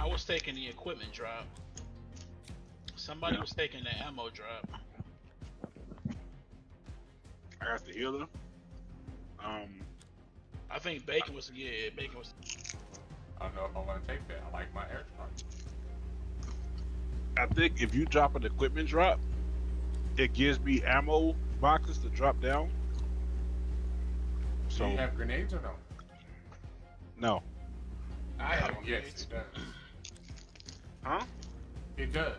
I was taking the equipment drop. Somebody Yeah. was taking the ammo drop. I got the healer. Um, I think Bacon was yeah, Bacon was I don't know if I want to take that. I like my air strike. I think if you drop an equipment drop, it gives me ammo boxes to drop down. Do So you have grenades or no? no, I have yes, grenades. it does. Huh? It does.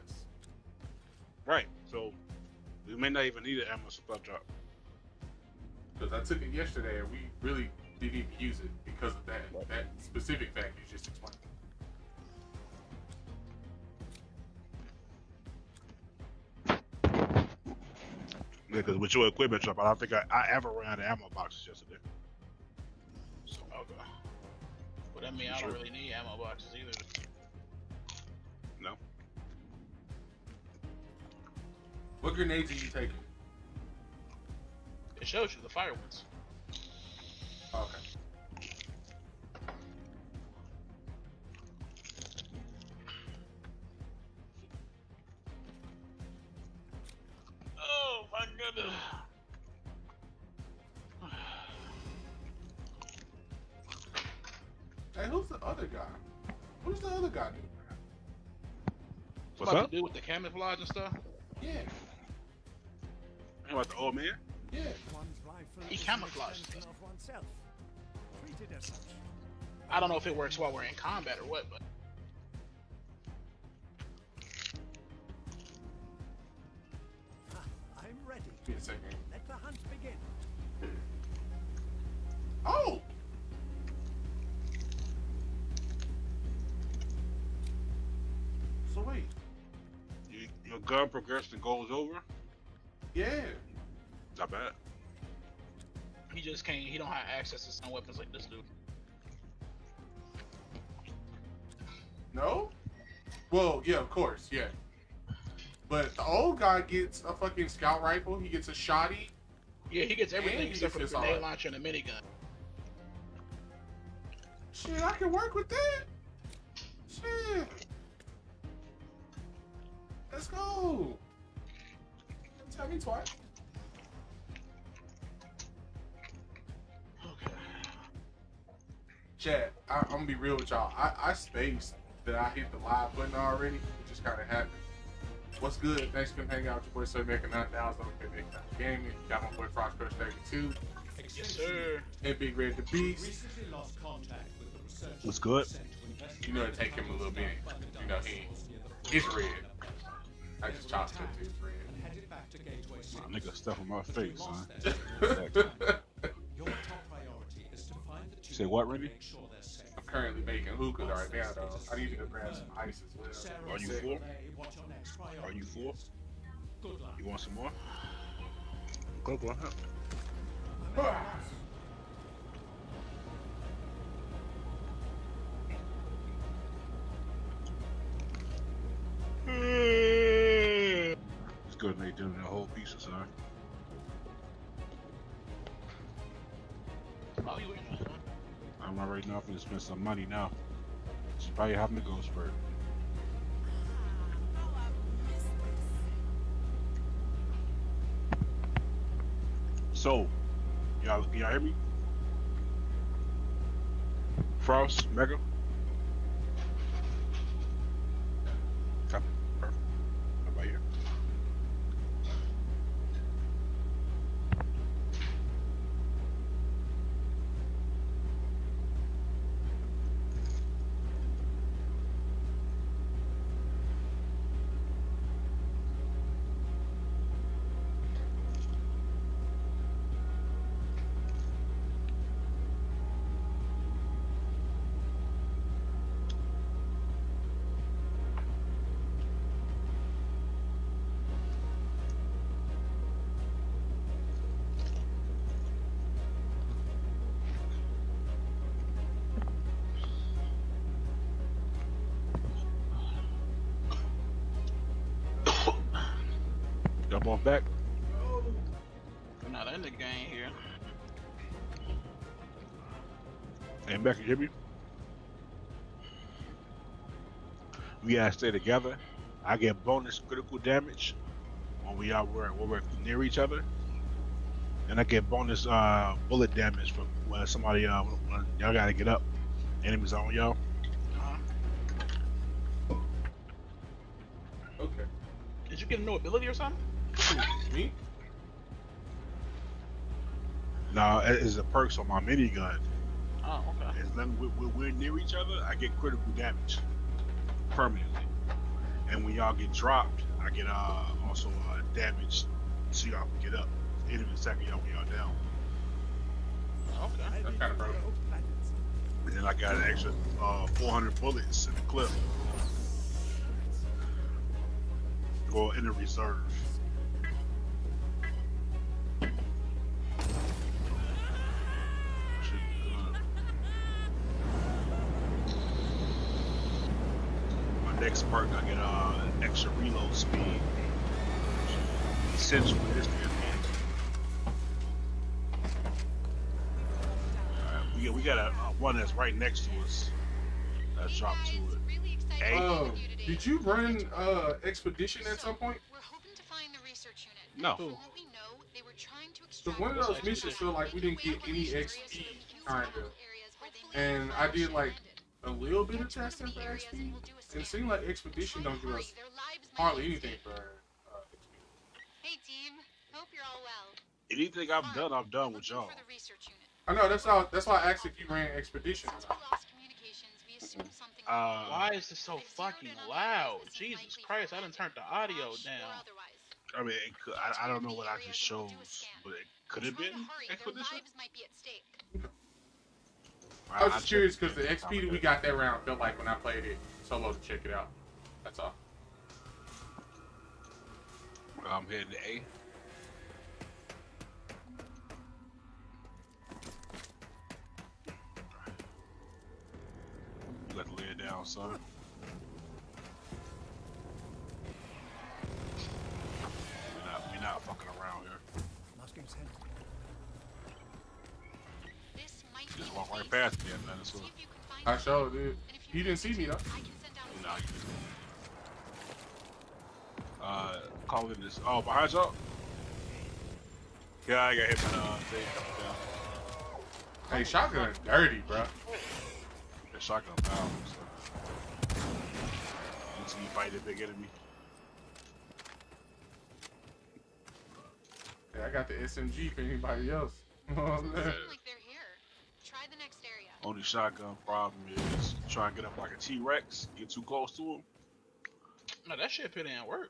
Right. So we may not even need an ammo supply drop. Because I took it yesterday and we really didn't even use it because of that. Right. That specific fact you just explained. Because with your equipment drop, I don't think I, I ever ran the ammo boxes yesterday. So Okay. But that means I don't really need ammo boxes either. What grenades are you taking? It shows you the fire ones. Okay. Oh my goodness. Hey, who's the other guy? Who's the other guy doing? What's about up? to do with the camouflage and stuff? Yeah, How about the old man? yeah. He is an camouflaged extension of oneself. Treat it as such. I don't know if it works while we're in combat or what, but I'm ready. Give me a second. Let the hunt begin. Oh! So wait, You, your gun progression goes over. Yeah. Not bad. he just can't. He don't have access to some weapons like this dude. No? Well, yeah, of course, yeah. But the old guy gets a fucking scout rifle. He gets a shotty. Yeah, he gets everything he except for the grenade launcher and the minigun. Shit, I can work with that. Shit. Let's go. Tell me twice. Okay. Chat, I, I'm gonna be real with y'all. I, I spaced that I hit the live button already. It just kind of happened. What's good? Thanks for hanging out with your boy Sir Maker 9000 on Big Gaming. Got my boy Frost Crush 32 Yes, sir. and Big Red the Beast. Lost contact with the What's good? sent to investigate You know it take him a little bit. You know he he's red. I just chopped it to his red. My nigga stuff on my face, lost son. Your top priority is to find the two Say what, and Randy? make sure they're safe. I'm currently making hookah right now, though. I need to go grab some ice as well. Sarah Are you will full? relay what your next priority Are you full? Good luck. You want some more? Go, go ahead. Good they doing the whole piece of. Oh, you eating this one? I'm already now finna spend some money now. She's probably having to go spurt. So, y'all, y'all hear me? Frost, Mega. Copy. Perfect. How about here? Y'all both back? Not in the game here. And hear me? we gotta stay together. I get bonus critical damage when we are we're, we're near each other, and I get bonus uh, bullet damage from when somebody uh, when y'all gotta get up. Enemies on y'all. Uh-huh. Okay. Did you get a new ability or something? Me? Now it is a perks on my minigun. Oh, okay. As long as we- we- we're near each other, I get critical damage permanently. And when y'all get dropped, I get uh also uh, damage so y'all can get up. Enemy attacking y'all when y'all down. Okay. That's kinda to broken. go, bandits. And then I got an extra uh, 400 bullets in the clip. Go in the reserve. Perk, I get uh, extra reload speed. Essential for this damn game. Alright, we got, we got a, uh, one that's right next to us. That's dropped to it. Hey. Uh, meet you today. did you run uh expedition at some point? We're hoping to find the research unit. No. From we know, they were trying to So one of those missions felt like we didn't get any XP, kind of. And I did like a little bit of testing for XP, and it seemed like expedition don't give us hardly anything for uh, Hey team, hope you're all well. Anything I've done, I've done with y'all. For the research unit. I know that's how that's why I asked if you ran expedition. Since we lost communications, we assumed something Uh, Why is this so fucking loud? Jesus Christ, I done turned the audio down. I mean, it could, I, I don't know what I just chose, but it could have been expedition. might be at stake. I was just curious because the XP that we got that round felt like when I played it solo to check it out. That's all. ago. I'm heading to A. You got to lay it down, son. We're not, we're not fucking around here. Masking sent. This might be Just walk right past me, man. See So, if you can find I it. showed dude. He didn't see me though. I can send down you know, you uh, calling this. Oh, behind y'all. Yeah, I got hit by the uh, thing. Yeah. Hey, shotgun dirty, bro. The shotgun power. So. Until you fight a big enemy. Yeah, I got the SMG for anybody else. Oh, Seem man. like they're here. Try the next area. Only shotgun problem is try and get up like a T Rex, get too close to him. No, that shit pit ain't work.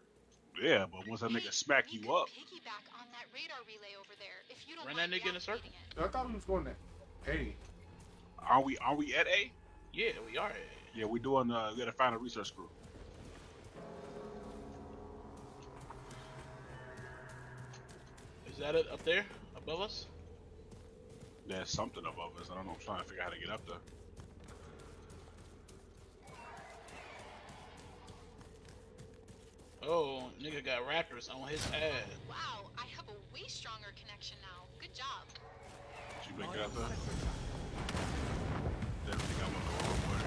Yeah, but once that Hey, nigga smack you could up, Piggyback on that radar relay over there. If you don't Run that nigga in a circle. deactivating. I thought we was going to Hey, are we are we at A? Yeah, we are. Yeah, we doing uh we gotta find a research crew. Is that it up there above us? There's something above us. I don't know. I'm trying to figure out how to get up there. Oh, nigga got rappers on his ass. Wow, I have a way stronger connection now. Good job. Did you make it up there? Didn't think I went the wrong way.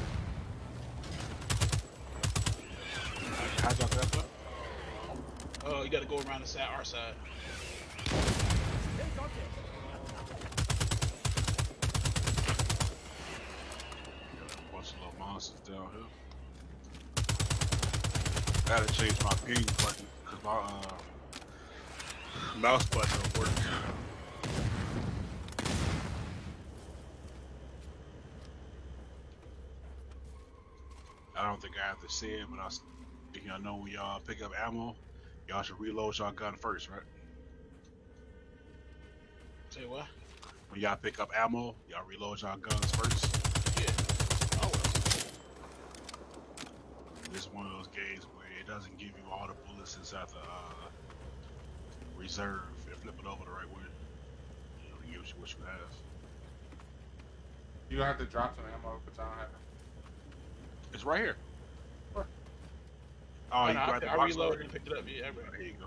How- How'd y'all get up there? Oh, you gotta go around the side, our side. They got it. Got a bunch of little monsters down here. I gotta change my ping button because my uh, mouse button don't work. I don't think I have to say it, but I, think y'all know when y'all pick up ammo, y'all should reload y'all gun first, right? Say what? When y'all pick up ammo, y'all reload y'all guns first. Yeah. Oh well. This is one of those games where it doesn't give you all the bullets inside the uh, reserve and flip it over the right way. You know, it gives you what you have. you don't have to drop some ammo because I don't have it. It's right here. Where? Oh, you no, got the I, I reloaded and picked it up. Yeah, read There it. you go.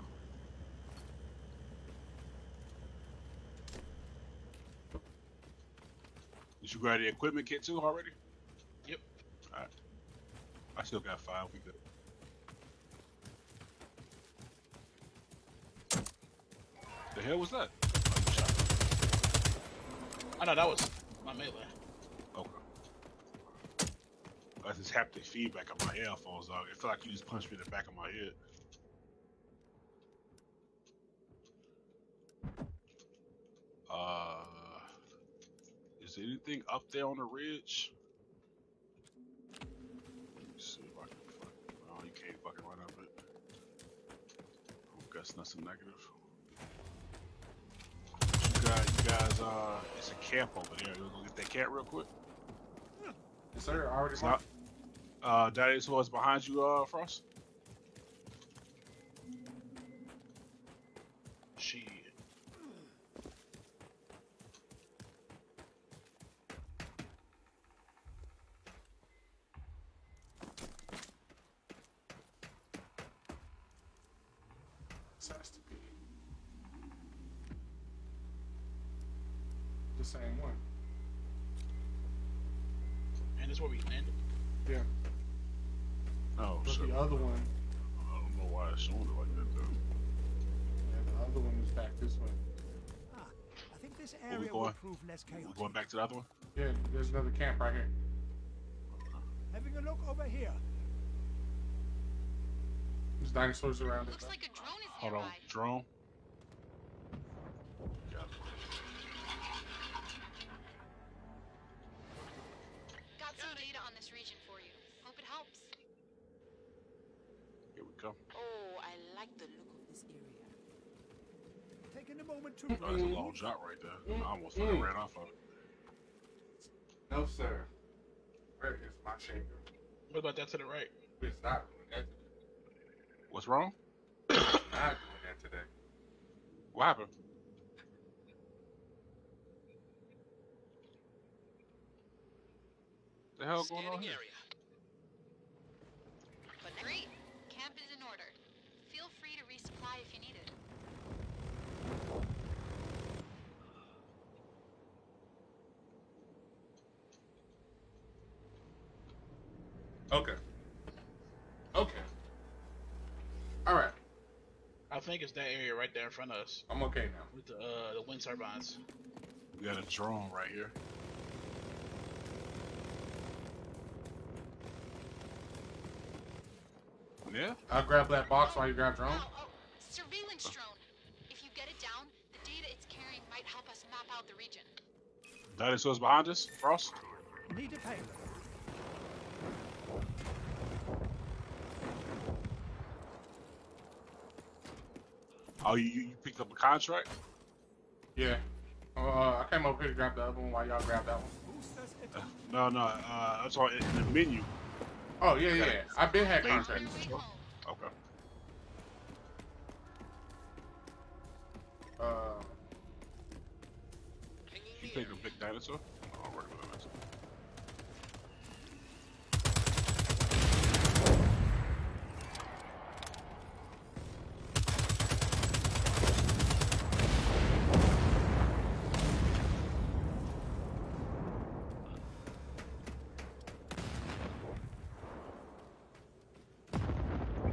Did you grab the equipment kit too already? Yep. Alright. I still got five. We good. The hell was that? You shot me. I know that was my melee. Okay. That's this haptic feedback on my earphones, dog. It felt like you just punched me in the back of my head. Uh, is anything up there on the ridge? Let me see if I can fuck. Oh, you can't fucking run up it. Guess nothing negative. You guys, you guys, uh, it's a camp over there. You wanna go get that cat real quick? Yes, sir. Already It's Uh, that is what's behind you, uh, Frost. Shit. This has to be the same one. And this is where we landed. Yeah. Oh, But shit. the other one, I don't know why it's showing it like that though. yeah, the other one is back this way. Ah, I think this we area will going? prove less We chaotic. going back to the other one? Yeah, there's another camp right here. Having a look over here. There's dinosaurs around it. Looks like a drone is Hold nearby. on, drone. Got. Got some data on this region for you. Hope it helps. Here we go. Oh, I like the look of this area. Taking a moment to that's a long shot right there. Mm, I almost fucking mm. ran off of it. No, sir. Where is my shaker? What about that to the right? It's not doing that. What's wrong? It's not doing that today. What happened? The hell going on here? But great. Camp is in order. Feel free to resupply if you need it. Okay. Okay. All right. I think it's that area right there in front of us I'm okay now. with the uh, the wind turbines. We got a drone right here. Yeah? I'll grab that box while you grab drone. Oh, oh, surveillance drone. If you get it down, the data it's carrying might help us map out the region. Dinosaurs behind us? Frost? need a payload. Oh, you, you you picked up a contract? Yeah. Uh, I came over here to grab the other one while y'all grab that one. Uh, no, no. Uh, I saw in the menu. Oh yeah, yeah. Okay. yeah. I've been had Laser. Contracts. your. Okay. Uh, You take a big dinosaur? Dinosaur.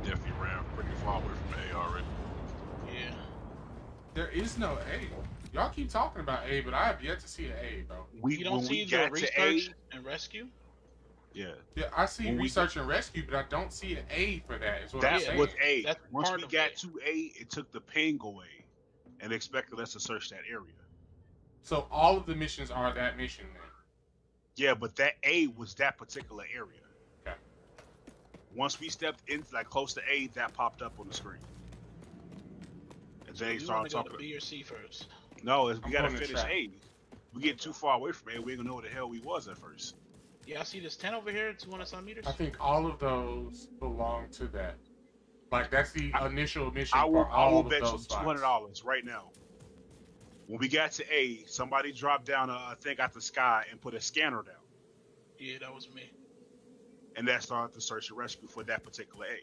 Definitely ran pretty far away from A already. Yeah. there is no A. Y'all keep talking about A, but I have yet to see an A, bro. We You don't see we the got research A, and rescue? yeah, Yeah, I see When we research and rescue, but I don't see an A for that. Is what I'm That's what A. That's Once part we got A. to A, it took the ping away, and expected us to search that area. So all of the missions are that mission then. Yeah, but that A was that particular area. Okay. Once we stepped into like close to A, that popped up on the screen. And then they you want started to go to talking. B or C first? No, it's, we I'm gotta finish. A. We get too far away from A, we ain't gonna know where the hell we was at first. Yeah, I see this tent over here, 200 some meters. I think all of those belong to that. Like that's the I- initial mission I for will, I will of bet you two hundred dollars right now. When we got to A, somebody dropped down a, a thing out the sky and put a scanner down. Yeah, that was me. and that started the search and rescue for that particular A.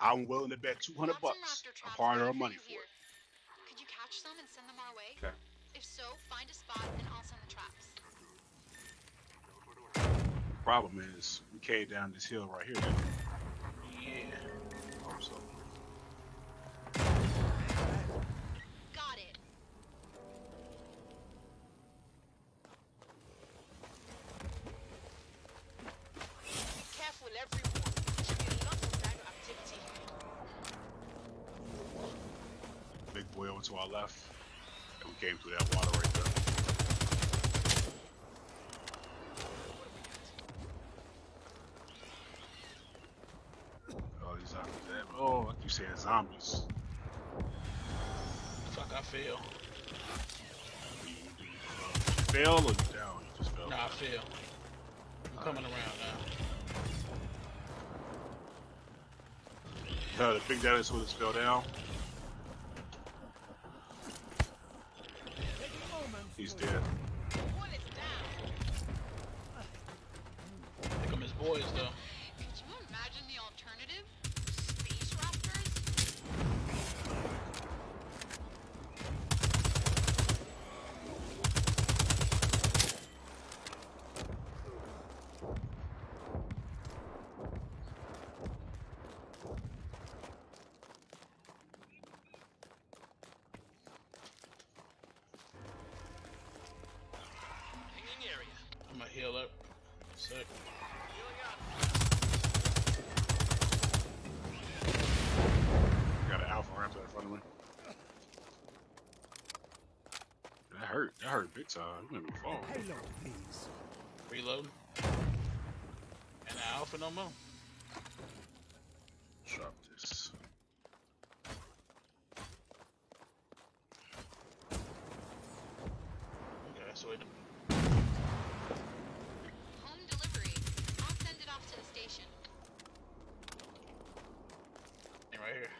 I'm willing to bet 200 Got bucks raptor a traps part of waiting our money for it. Could you catch some and send them our way? Okay. If so, find a spot and I'll send the traps. problem is we came down this hill right here. Yeah. Oh, so Got it. Be careful, everyone. There should be lots of dino activity here. big boy over to our left, and we came through that water right there. Oh, these damn. Oh, like you said, zombies. Fuck, I fail. You, fail or you down? You just fell. Nah, I fail. I'm coming around now. Uh, the big daddy's dinosaur just fell down. Take a moment. He's dead. Here come his boys though. Could you imagine the alternative? Space raptors? I'm gonna heal up. Sick. Got an alpha raptor in front of me. That hurt. That hurt big time. You made me fall. Reload. And alpha no more. Drop this. Okay, so it Home delivery. I'll send it off to the station. right here.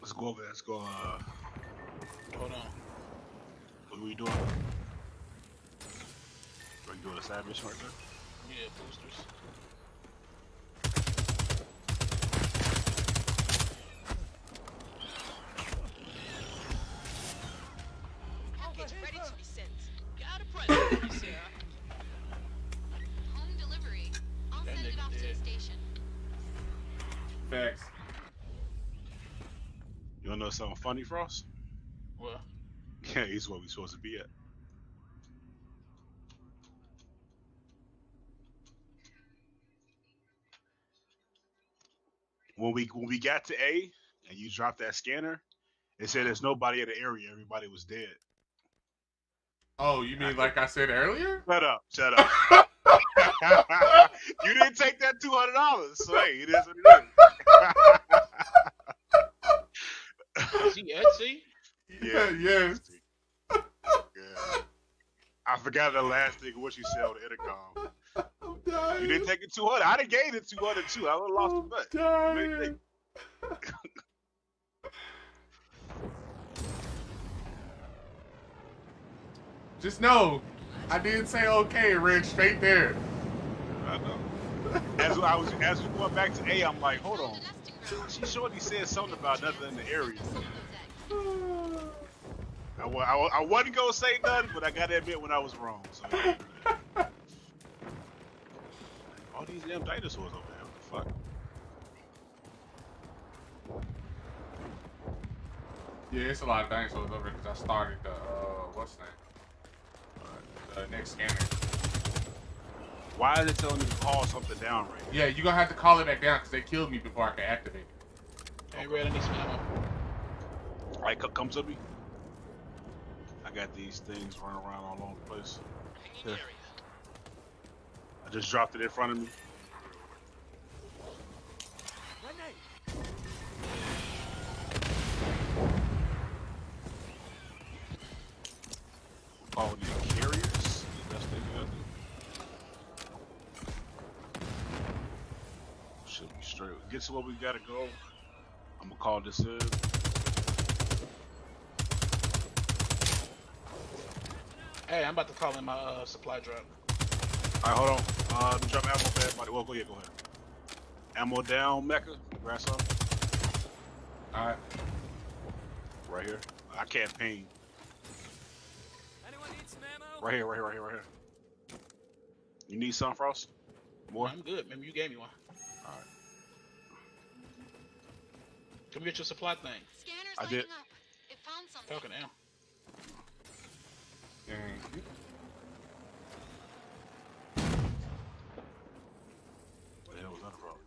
Let's go over. Let's go. Uh, Hold on. what are we doing? Are we doing a side mission right there? Yeah, boosters. Know something funny, Frost? Well, Yeah, he's where we supposed to be at. When we when we got to A and you dropped that scanner, it said there's nobody in the area. Everybody was dead. Oh, you mean like I said earlier? Shut up! Shut up! you didn't take that two hundred dollars, so hey, it is what it is he Etsy? Yeah, yes. Yeah. I forgot the last thing what you said on the intercom. I'm dying. You didn't take it 200. I'd have gave it 200 too. I would have lost I'm the bet. dying. Just know, I didn't say okay and ran straight there. I know. As I was as we went back to A, I'm like, hold on. a nesting ground. She surely said something about nothing in the area. Sold those eggs. I, I, I wasn't gonna say nothing, but I gotta admit when I was wrong. So. All these damn dinosaurs over there. What the fuck? Yeah, it's a lot of dinosaurs over because I started the uh, what's the name? Uh, the next scanner. Why is it telling me to call something down right Yeah, you're gonna have to call it back down because they killed me before I could activate it. Hey, Red, I need some ammo. now? Alright, co- come to me. Got these things running around all over the place. Here. I just dropped it in front of me. These carriers. That's what they got. Should be straight. Get to where we gotta go. I'm gonna call this in. Hey, I'm about to call in my uh, supply drop. Alright, hold on. Uh, let me drop ammo for everybody. Well, go ahead, go ahead. Ammo down, Mecca. Grab some. All Alright. Right here. I can't ping. Anyone need some ammo? Right here, right here, right here, right here. You need some, Frost? More? I'm good. Maybe you gave me one. Alright. Come get your supply thing. Scanner's I did. up. It found something. Talking now. Thank you. What the hell was that from?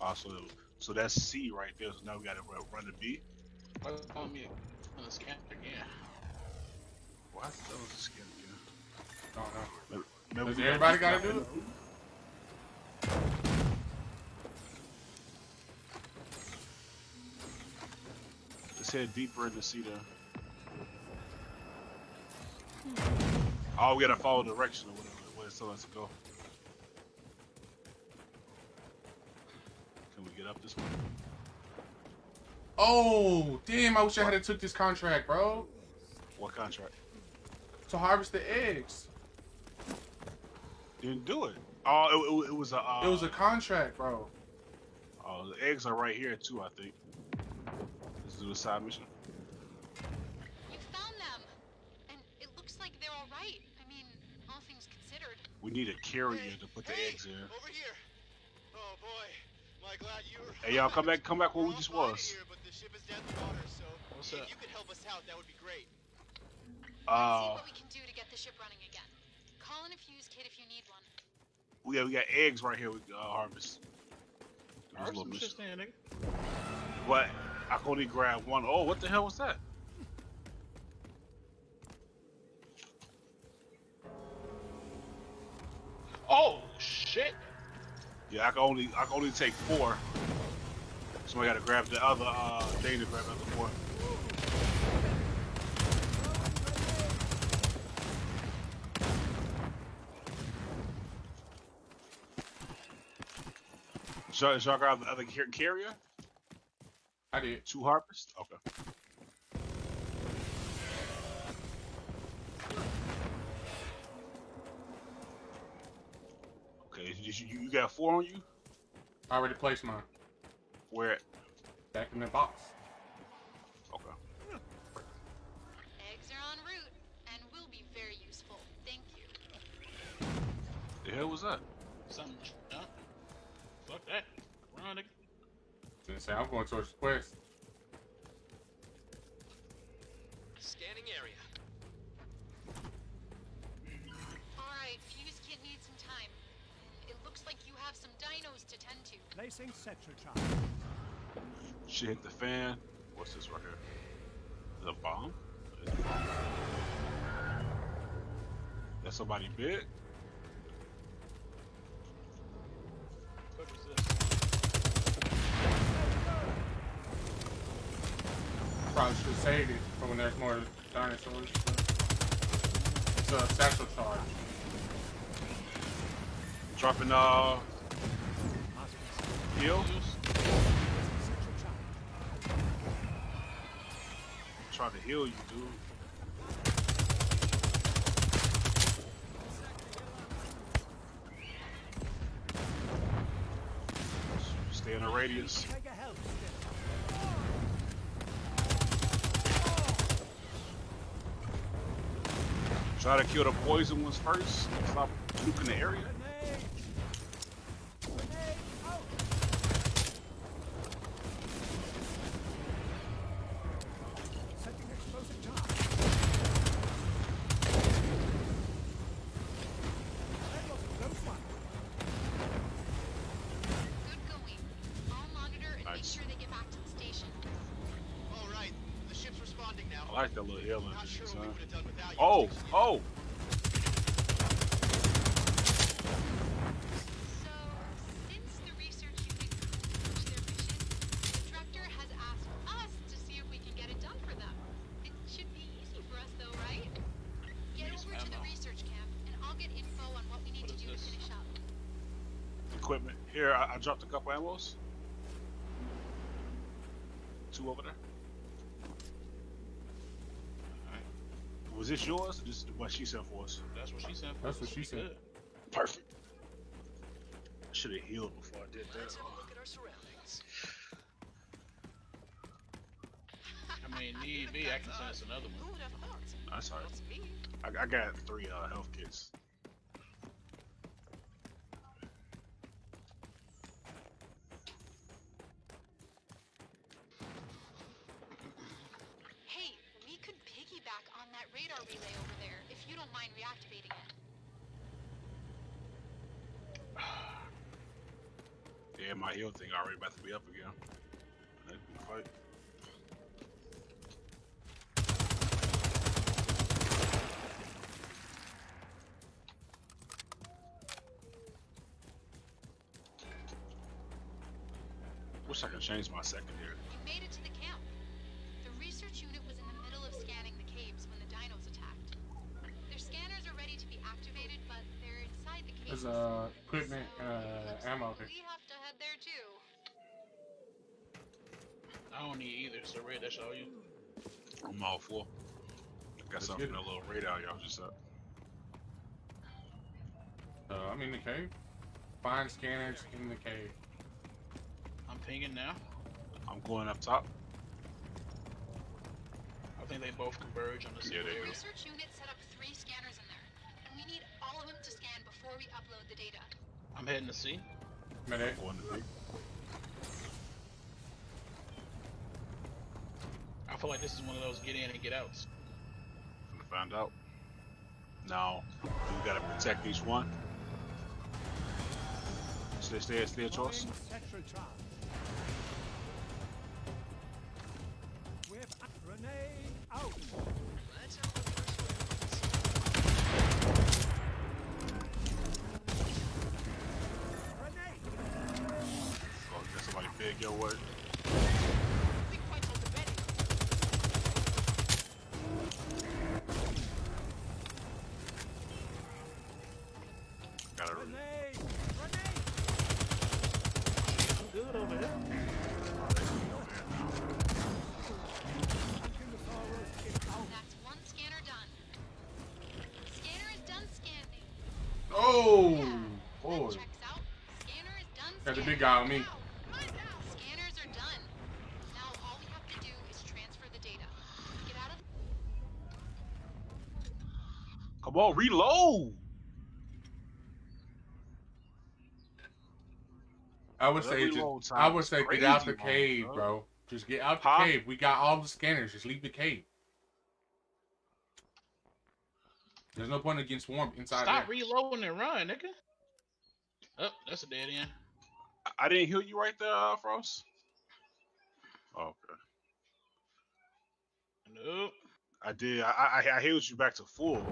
Also, so that's C right there. So now we gotta run, run to B. Why on me on the scanner again? Why the is this again? Don't know. Maybe, maybe Does everybody gotta do it? Let's head deeper in the C then. Oh, we gotta follow direction or whatever, where it's telling us to go. Can we get up this way? Oh, damn! I wish I had took this contract, bro. What contract? To harvest the eggs. Didn't do it. Oh, it, it, it was a. Uh, It was a contract, bro. Oh, the eggs are right here too. I think. Let's do the side mission. You found them. And it looks like they're all right. I mean, all things considered. We need a carrier to put the hey, eggs in. Over here. Oh boy, am I glad you were. Hey, y'all, come back, come back where we We're just all was. Here, but the ship is dead in the water, so What's if up? you could help us out, that would be great. Let's see Uh, what we can do to get the ship running again. Call in a fuse kit if you need one. we got we got eggs right here. We uh, harvest. There's a Alright, little some shit mission. staying, nigga. But I can only grab one. Oh, what the hell was that? Oh shit! Yeah, I can only I can only take four. So I gotta grab the other uh thing to grab the other four. Should, should I grab the other carrier? I did. Two harvest? Okay. You, you got four on you? I already placed mine. Where? Back in the box. Okay. Eggs are en route and will be very useful. Thank you. The hell was that? Something. Huh? Fuck that. Run, nigga. Didn't say I'm going towards the quest. Placing satchel charge. Shit hit the fan. What's this right here? The bomb? Is a bomb? That's somebody big? What was this? Probably should save it for when there's more dinosaurs. It's a satchel charge. Dropping uh heal? Charge. Trying to heal you, dude. Stay in the radius. Try to kill the poison ones first. Stop nuking the area. Grenade. Grenade out. Setting explosive charge. That was a close one. Good going. I'll monitor and make Nice. sure they get back to the station. All right, the ship's responding now. I like that little healing Not sure thing, what we son. would have done without you. Oh, Station. oh! So, since the research unit finished their mission, the director has asked us to see if we can get it done for them. It should be easy for us though, right? Get Use over to the ammo. research camp and I'll get info on what we need What to is do to this? Finish oh! Equipment. Here, I, I dropped a couple ammos. Two over there. Was this yours? Or this is what she sent for us? That's what she said. That's what she said. Good. Perfect. I should have healed before I did Let's that. have a look at our surroundings. I mean, need be, I can send us another one. would have thought? That's alright. I, I got three uh, health kits. Hey, we could piggyback on that radar relay over there if you don't mind reactivating it. Yeah, my heal thing already about to be up again. Let me fight. Wish I could change my secondary. You made it to the camp. The research unit was in the middle of scanning the caves when the dinos attacked. Their scanners are ready to be activated, but they're inside the caves. There's uh equipment, So, uh, looks ammo like. We have to head there too. I don't need either, so Red, that's all you. I'm all for. Got Let's something a it. little radar y'all just up. Uh, I'm in the cave. Find scanners in the cave. I'm pinging now. I'm going up top. I think they both converge on the Yeah, same they The area. research unit set up three scanners in there, and we need all of them to scan before we upload the data. I'm heading to C. Medic. Going to B. I feel like this is one of those get in and get outs. Gonna find out. Now, we gotta protect each one. Stay, stay, stay, choice. Grenade out. Let's have the first one. Grenade. Go get somebody big your way. Big points on the betting. Gotta Grenade. Grenade. Good over here. Ankylosaurus is out. That's one scanner done. Scanner is done scanning. Oh, Yeah, boy. that checks out. Scanner is done Got the big guy on me. Now, Scanners are done. Now all we have to do is transfer the data. Get out of Come on, reload. I would say, just, I would is say, get out the man, cave, bro. bro. Just get out the Huh? cave. We got all the scanners. Just leave the cave. There's no point in getting swarmed inside Stop there. reloading and run, nigga. Oh, that's a dead end. I- I didn't heal you right there, uh, Frost. Oh, okay. Nope. I did. I, I, I healed you back to full.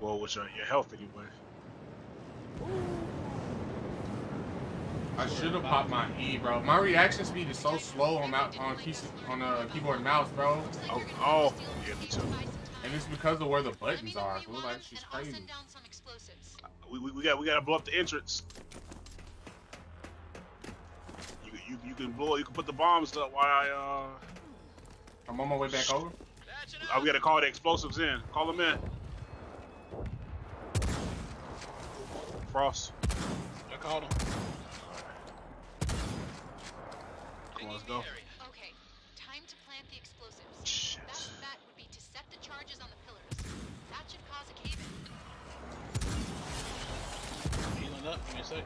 Well, with your, your health anyway. I should have popped my E, bro. My reaction speed is so slow on mou- on keys on uh, keyboard and mouse, bro. Oh, you're gonna oh, yeah, me too. By some time. And it's because of where the buttons are. when you want Like, she's crazy. down some explosives. We, we, we got we got to blow up the entrance. You, you you can blow. You can put the bombs up while I uh. I'm on my way back over. That's Uh, we got to call the explosives in. Call them in. Frost. I called him. Come on, let's go. Okay, time to plant the explosives. Shit. Best bet would be to set the charges on the pillars. That should cause a cave-in. Healing up. Give me a.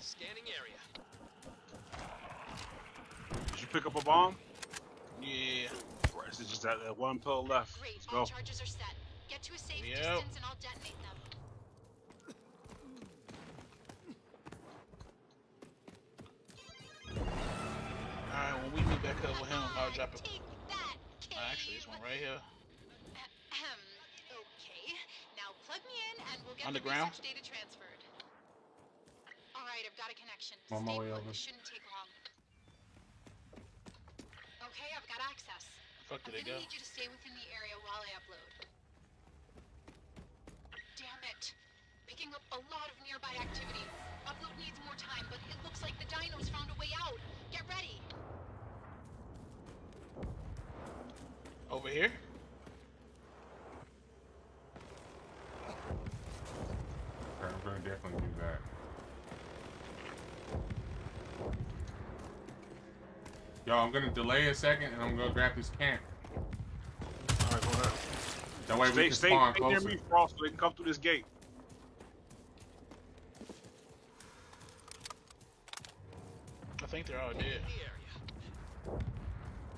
Scanning area. Did you pick up a bomb? Yeah. Or is it just that, that one pill left? Great, Let's all go. charges are set. Get to a safe Yep. distance and I'll detonate them. Alright, when we meet back up with him, I'll drop it. Take. Uh, actually, this one right here. Okay, now plug me in and we'll get Underground? the research data transferred. All right, I've got a connection. On my Stay way put. over. Shouldn't take fuck did I'm it go? I need you to stay within the area while I upload. Damn it. Picking up a lot of nearby activity. Upload needs more time, but it looks like the dinos found a way out. Get ready. Over here? I'm gonna definitely do that. Yo, I'm gonna delay a second and I'm gonna grab this camp. All right, go ahead. That way we can stay, spawn stay near closer. me, Frost, so they can come through this gate. I think they're all dead.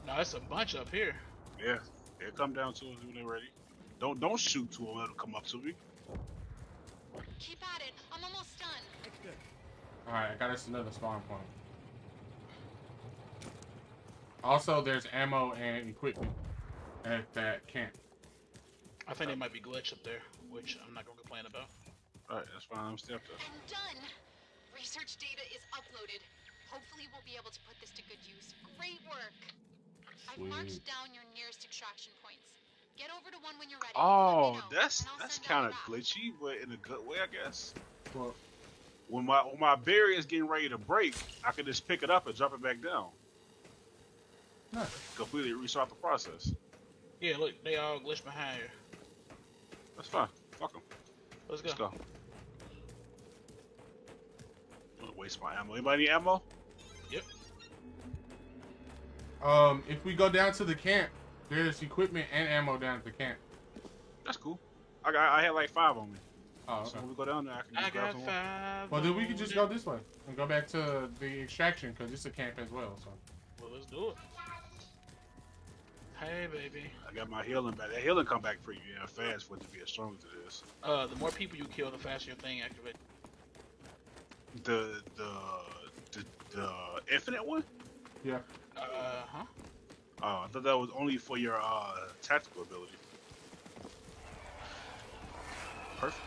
No, it's a bunch up here. Yeah, they'll come down to us when they're ready. Don't don't shoot to them. Let them come up to me. Keep at it. I'm almost done. Alright, I got us another spawn point. Also, there's ammo and equipment at that camp. I think they might be glitched up there, which I'm not gonna complain about. All right, that's fine. I'm still up there. I'm done. Research data is uploaded. Hopefully we'll be able to put this to good use. Great work. I've marked down your nearest extraction points. Get over to one when you're ready. Oh, know, that's that's kind of glitchy, but in a good way, I guess. Well, When my when my barrier is getting ready to break, I can just pick it up and drop it back down. Nice. Completely restart the process. Yeah, look, they all glitched behind here. That's fine. Fuck them. Let's go. Let's go. Don't waste my ammo. Anybody need ammo? Yep. Um, if we go down to the camp, there's equipment and ammo down at the camp. That's cool. I got I had like five on me. Oh, So okay. when we go down there, I can I just grab got some more. five. Well, then we could just go this way and go back to the extraction because it's a camp as well. So. Well, let's do it. Hey, baby. I got my healing back. That healing come back pretty yeah, fast for it to be as strong as it is. Uh, the more people you kill, the faster your thing activates. The the the, the infinite one? Yeah. Uh huh. Oh, I thought that was only for your uh tactical ability. Perfect.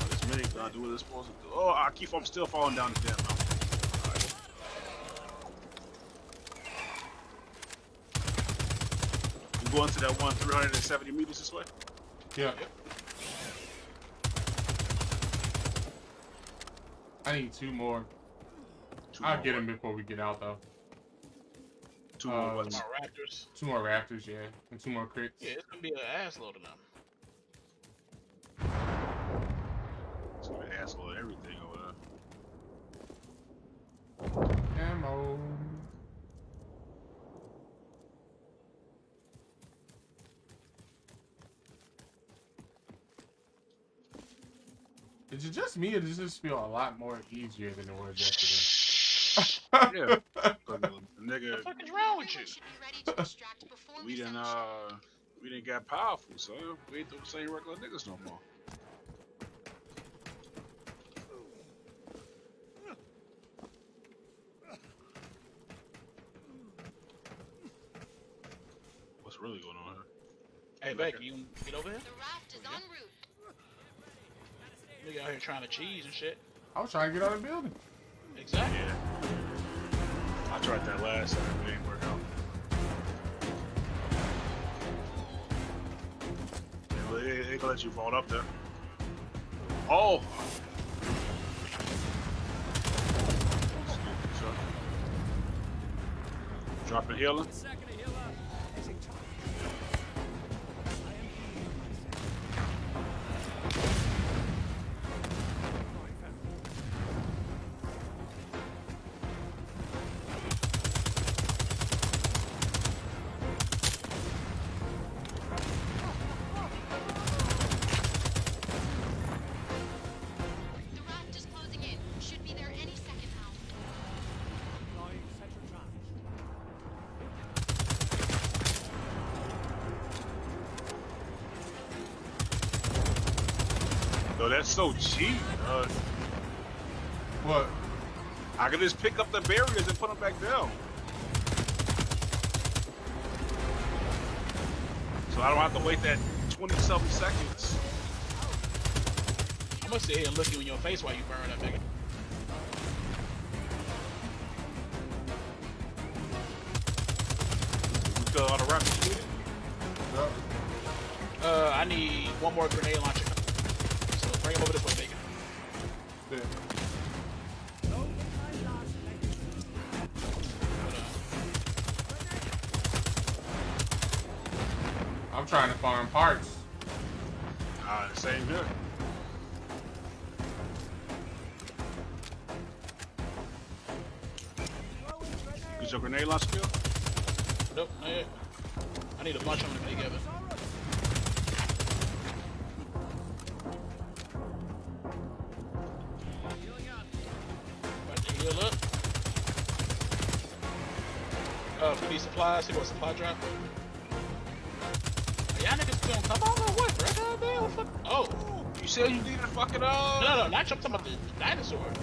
Oh, this minute gonna do what it's supposed to do. Oh, I keep I'm still falling down the damn mountain. Alright. You going to that one 370 meters this way? Yeah. I need two more. Two I'll more get them before we get out though. Two more um, what? My raptors. Two more raptors, yeah, and two more crits. Yeah, it's gonna be an ass load of them. It's gonna be asshole at everything over there. Ammo. Is it just me, or does this feel a lot more easier than it was yesterday? Yeah. 'Cause the What nigga, the fuck is wrong with you? Everyone should be ready to extract before we we done finish. uh, we didn't got powerful, so we ain't the same regular niggas no more. What's really going on here? Hey, Becky, you can get over here? The raft is en route. Nigga out here trying to cheese and shit. I was trying to get out of the building. Exactly. Yeah. I tried that last time, it didn't work out. Yeah, they, they gonna let you fall up there. Oh! Sure. Dropping healing. So cheap. Uh, What? I can just pick up the barriers and put them back down. So I don't have to wait that 27 seconds. I'm gonna sit here and look you in your face while you burn up, nigga. Got all the. Yep. Uh, I need one more grenade launcher. What supply drop. Y'all niggas gonna come on or what, bro? Goddamn, what the fuck? Oh, You said you needed fucking uh. no, no, not you. I'm talking about the dinosaurs.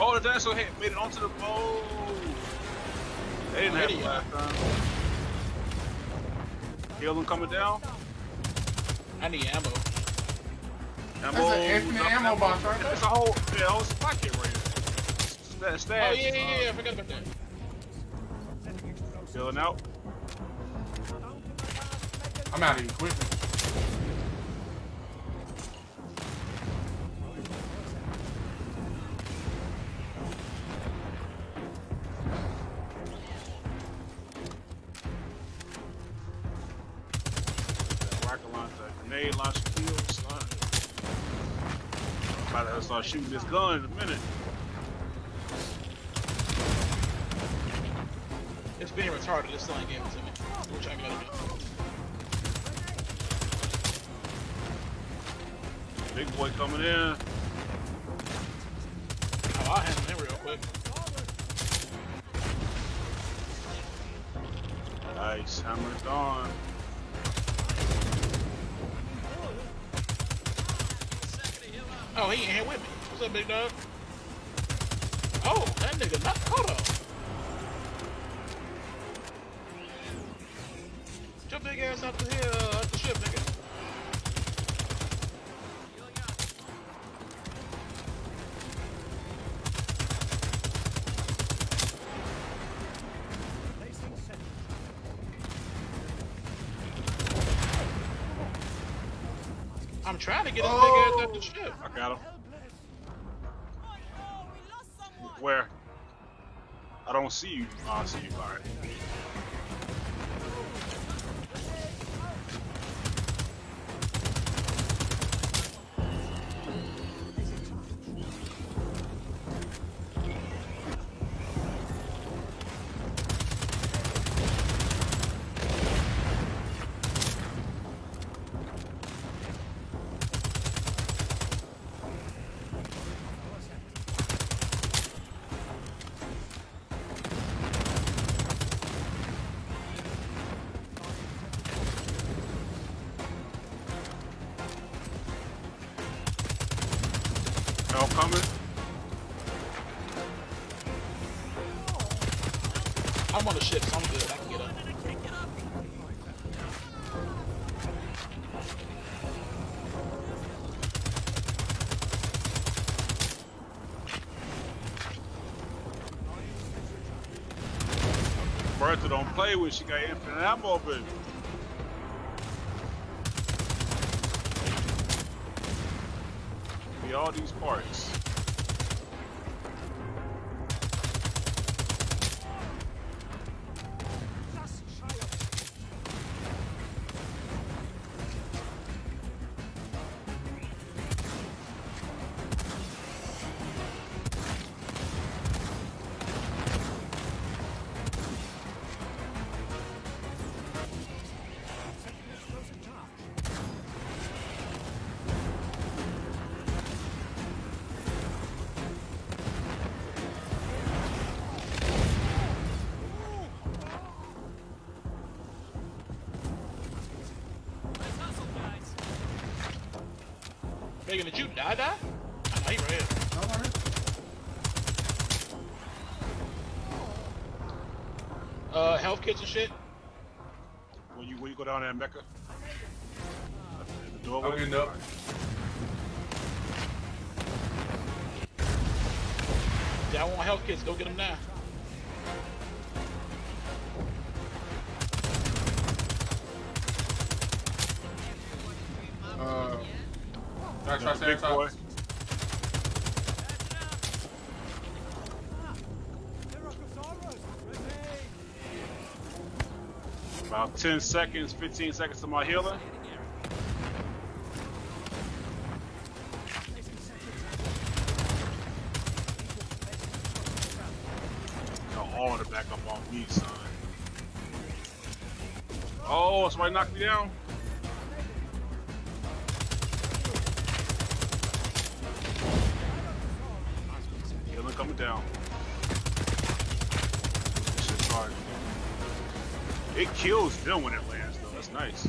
Oh, the dinosaur hit made it onto the boat. They didn't have it Alrighty, last time. Heal them coming down. I need ammo. Ammo, an infinite nothing ammo box right there. It's a whole, yeah, a whole supply kit right here. Sta- Stash. Oh yeah, yeah, yeah. I forgot about that. Filling out. I'm out of equipment. Start shooting this gun in a minute. It's being retarded. This thing gave it to me. Which I gotta do. Big boy coming in. Oh, I'll handle him real quick. Nice, hammer dawn. Oh, he ain't here with me. What's up, big dog? Oh, that nigga not. Hold on. Don't see you. Oh, I see you. All right. Play with. She got infinite ammo, baby. 10 seconds, 15 seconds to my healing. Y'all all the back up on me, son. Oh, somebody knocked me down. Kills them when it lands, though. That's nice.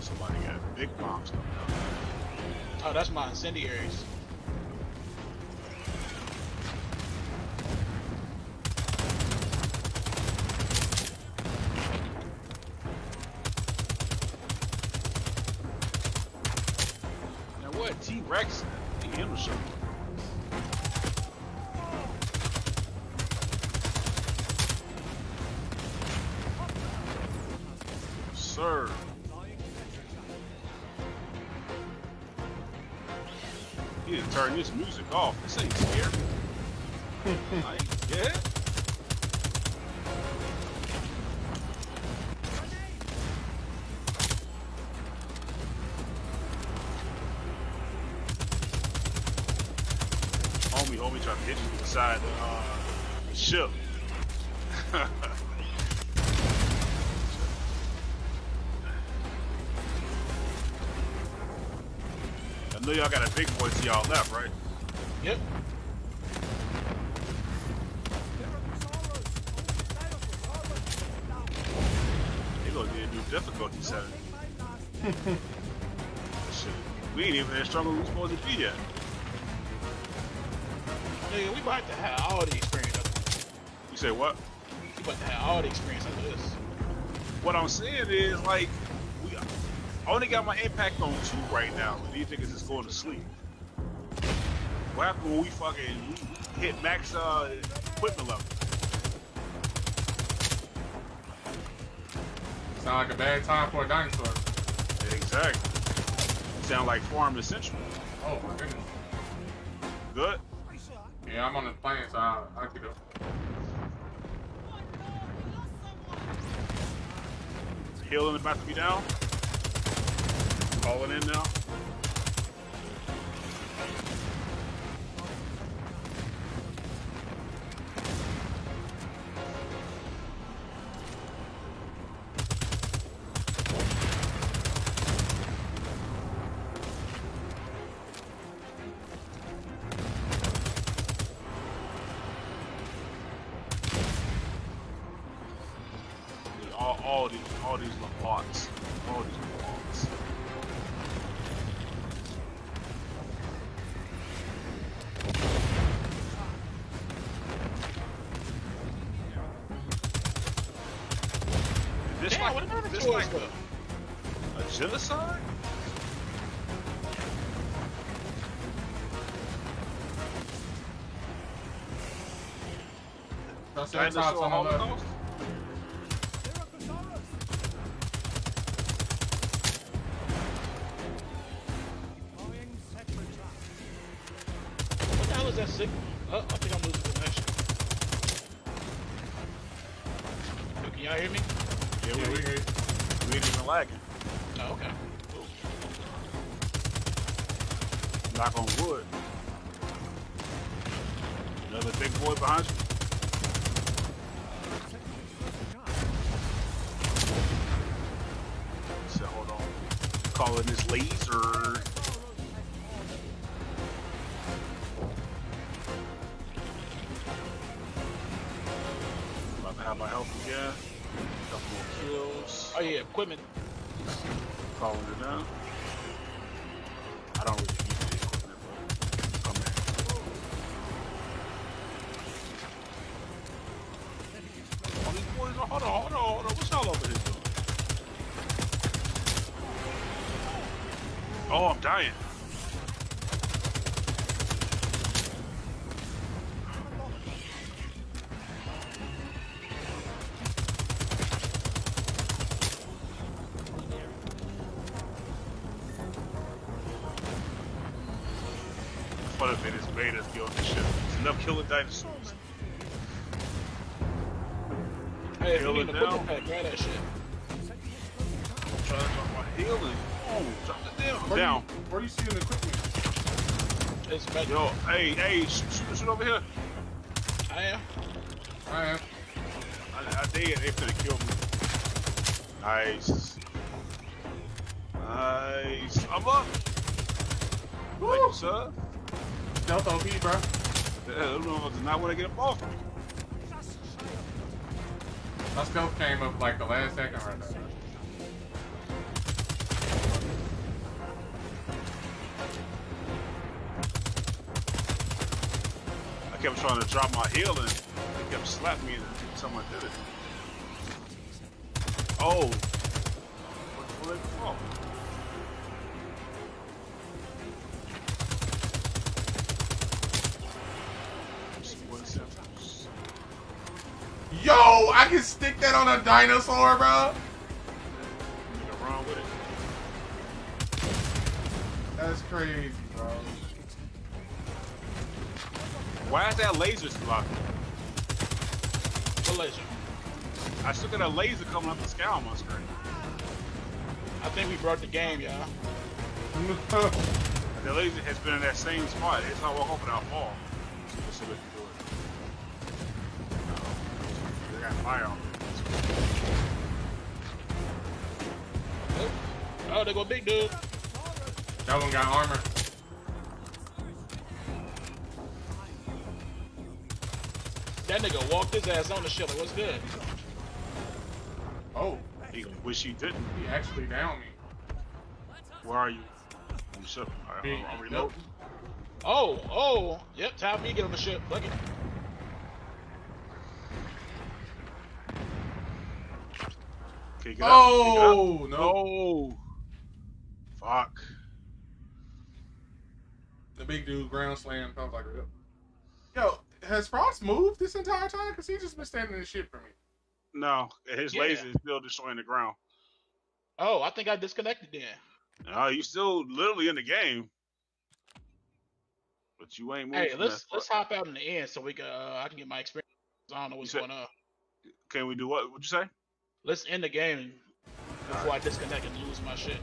Somebody got big bombs coming out. Oh, that's my incendiaries. This music off. This ain't scary. like, yeah. Homie, homie trying to hit you inside the, uh, the ship. I know y'all got a big boy to y'all left, right? We ain't even as we supposed to be yet. Nigga, we about to have all the experience. You say what? we about to have all the experience of this. What I'm saying is like we I only got my impact on two right now, and these niggas is going to sleep. What happened when we fucking we hit max uh, equipment level? Sound like a bad time for a dinosaur. Exactly. Sound like Farm Essential. Oh my goodness. Good. Yeah, I'm on the plane, so I'll, I'll get up. Healing about to be down. Calling in now. Try, stay on top, Calling this laser. About to have my health again. Couple more kills. Oh yeah, equipment. Calling it down. dying. What of it is Vader's killing this. It's enough killing dinosaurs. Hey, if you need to put the pack, that shit. I'm trying to talk about healing. Where down. You, where you see the equipment? It's back. Yo, hey, hey, shoot, shoot, shoot over here. I am. I am. I, I did. They finna kill me. Nice. Nice. I'm up. Thank you, sir. Delta OP, bro. Yeah, those motherfuckers did not want to get up off me. My stealth came up like the last second right there. Kept trying to drop my heel and They kept slapping me and someone did it. Oh. What the? Yo, I can stick that on a dinosaur, bro. Why is that laser blocking? What laser? I still got a laser coming up the sky on my screen. I think we broke the game, y'all. The laser has been in that same spot. It's not walk over that fall. Let's see if we can do it. Uh, they got fire on it. Oh, they go big dude. that one got armor. His ass on the ship. What's good? Oh, He wish he didn't. he actually downed me. Where are you? I'm sure. Alright, Big- I'm, I'm reloading. Oh, oh. Yep, time for me to get on the ship. Fuck it. Okay, get up. Oh, Get up. no. No. Fuck. The big dude ground slam. I was like, yo, has Frost moved this entire time? Because he's just been standing in the shit for me. No, his Yeah. laser is still destroying the ground. Oh, I think I disconnected then. No, you still literally in the game. But you ain't moving. Hey, let's let's spot. hop out in the end so we can uh, I can get my experience. I don't know what's said- going on. Can we do what? What'd you say? Let's end the game before I disconnect and lose my shit.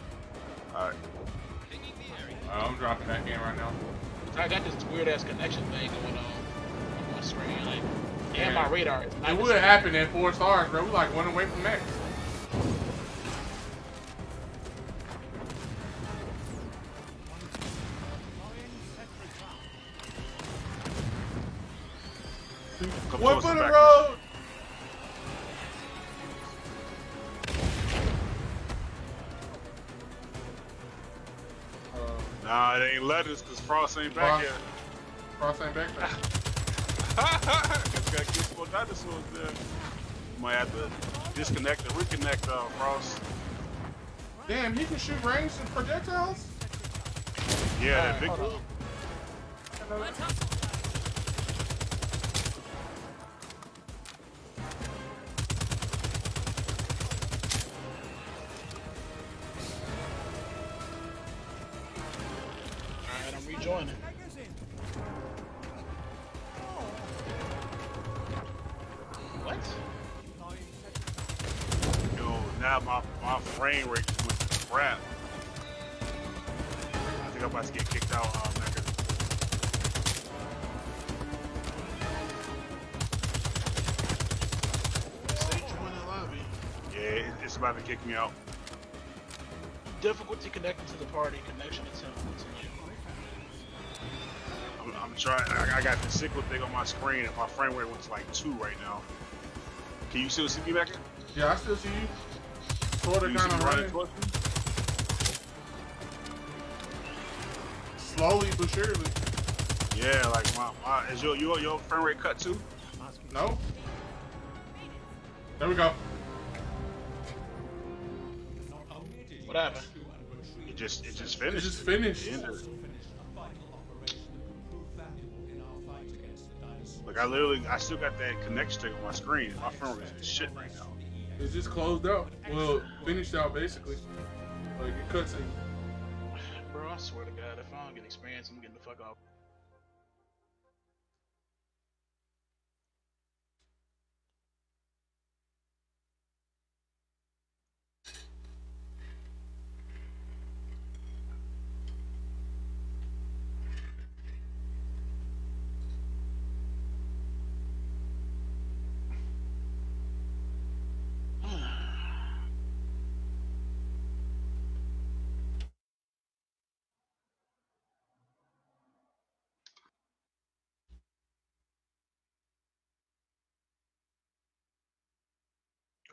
Alright. Uh, I'm dropping that game right now. I got this weird ass connection thing going on on my screen, like, Yeah. and my radar is not It would same. happen at four stars, bro. We like one away from next. Come One closer for the road. Uh, Nah, it ain't letters because Frost ain't back Frost. yet. Frost ain't back there. It's got kids for dinosaurs there. Might have to disconnect and reconnect uh, Frost. Damn, he can shoot ranged projectiles? Yeah, that big hold one. Kick me out. Difficulty connecting to the party. Connection attempt continue. I'm, I'm trying. I, I got the sickle thing on my screen, and my frame rate went to like two right now. Can you still see me back here? Yeah, I still see you. Sorta kind of running running. Slowly but surely. Yeah, like my, my is your your your frame rate cut too? No. There we go. Just it just finished. just finished. It. Like I literally, I still got that connect stick on my screen. My phone is shit right now. It's just closed out. Well, finished out basically. Like it cuts in. Bro, I swear to God, if I don't get experience, I'm getting the fuck off.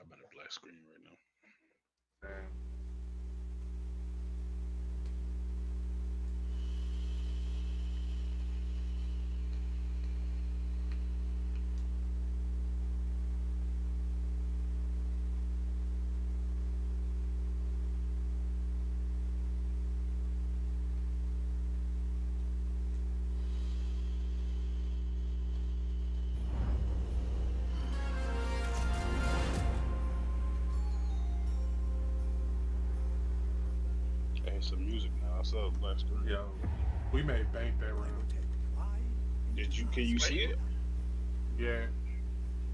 I'm in a black screen right now. Damn. Some music now. I saw black screen. Yo, we made bank that round. Did you? Can you see it? Yeah.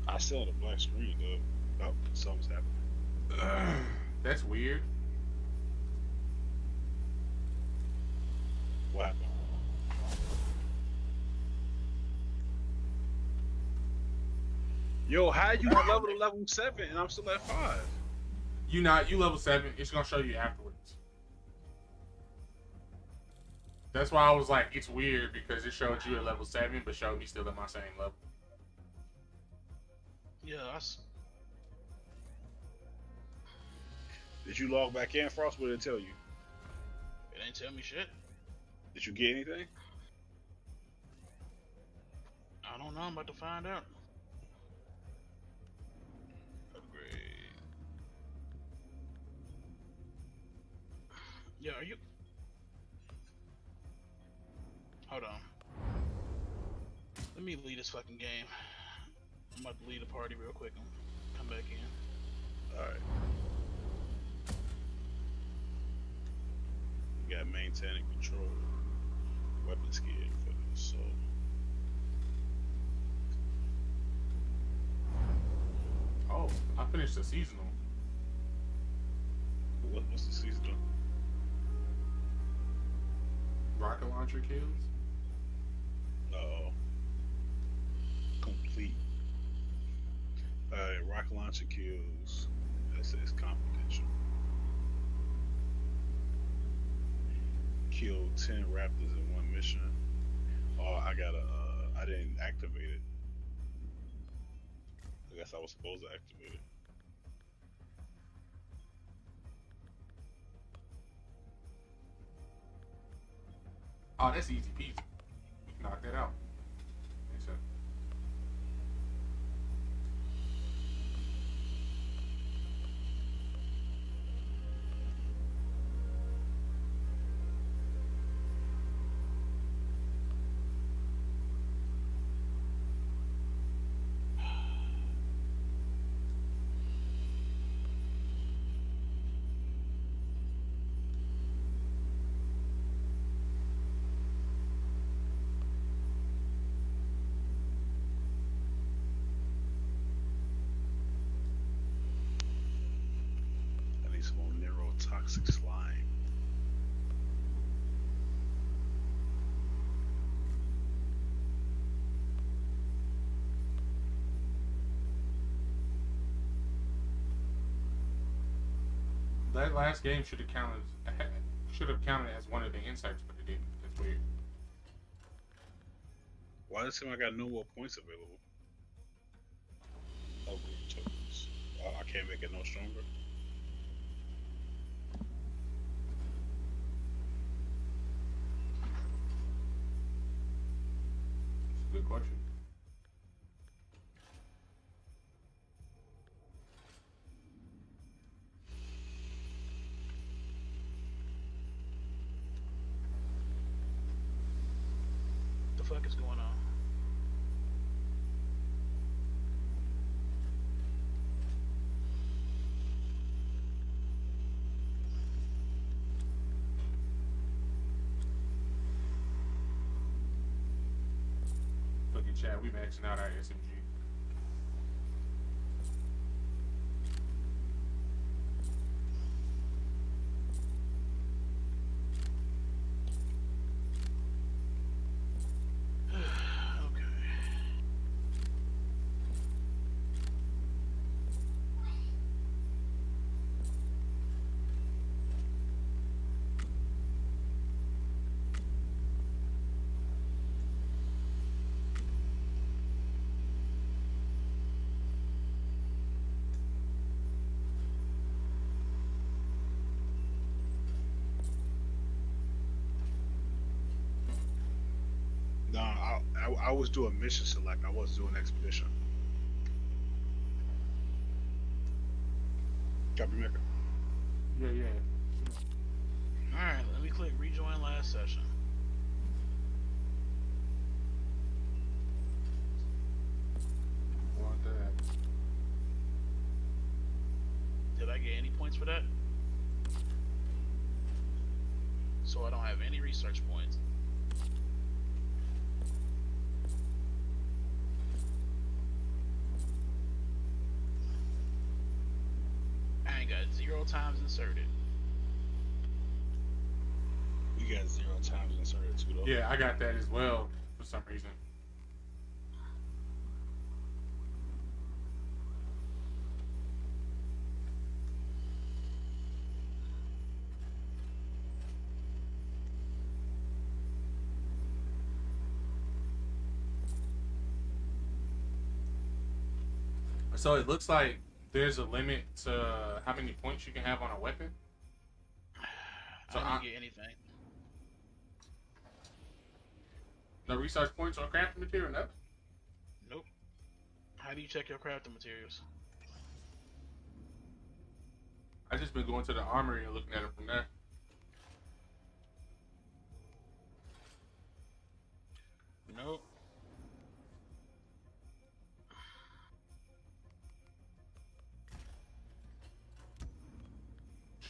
I saw the black screen though. Oh, something's happening. That's weird. What happened? Yo, how you level to level seven and I'm still at five? You not you level seven. It's gonna show you afterwards. That's why I was like, it's weird because it showed you at level seven, but showed me still at my same level. Yeah, I s Did you log back in, Frost? What did it tell you? it ain't tell me shit. Did you get anything? I don't know. I'm about to find out. Upgrade. Yeah, are you? Hold on. Let me lead this fucking game. I'm about to lead a party real quick and come back in. All right. You got maintain and control weapon skill for this. So Oh, I finished the seasonal. what, what's the season? Rocket launcher kills. Uh, complete. Uh, rocket launcher kills. That says confidential. Killed ten raptors in one mission. Oh, I gotta. Uh, I didn't activate it. I guess I was supposed to activate it. Oh, that's easy peasy. Knock that out. Neurotoxic slime. That last game should have counted. Should have counted as one of the insights, but it didn't. That's weird. Why does it seem like I got no more points available? Oh, tokens. Uh, I can't make it no stronger. Is going on? Look at Chad. We maxing out our SMG. okay. I, I, I was doing mission select. I wasn't doing expedition. Copy, Maker. Yeah, yeah. Alright, let me click rejoin last session. Want that. Did I get any points for that? So I don't have any research points. Got zero times inserted. We got zero times inserted too, though. Yeah, I got that as well for some reason. So it looks like there's a limit to how many points you can have on a weapon. So I don't get anything. No research points on crafting material, no. Nope. How do you check your crafting materials? I just been going to the armory and looking at it from there. Nope.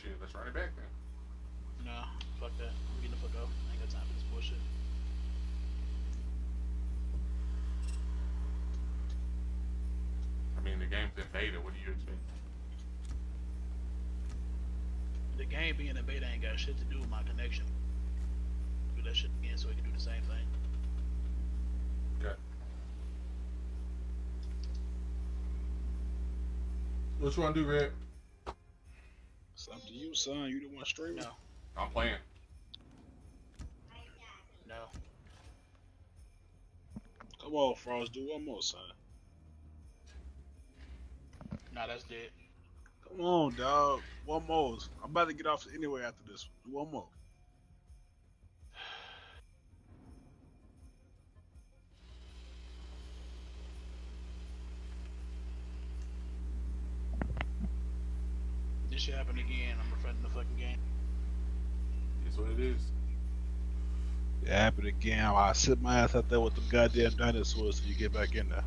Shit, let's run it back then. No, fuck that. I'm getting the fuck out. I ain't got time for this bullshit. I mean, the game's in beta. What do you expect? The game being in beta ain't got shit to do with my connection. Do that shit again so we can do the same thing. Okay. What you want to do, Red? It's up to you, son. You the one streaming. No. I'm playing. No. Come on, Frost. Do one more, son. Nah, that's dead. Come on, dog. One more. I'm about to get off anyway after this. Do one more. This shit happened again. I'm the fucking game. It's what it is. It happened again. I sit my ass out there with the goddamn dinosaurs till you get back in there.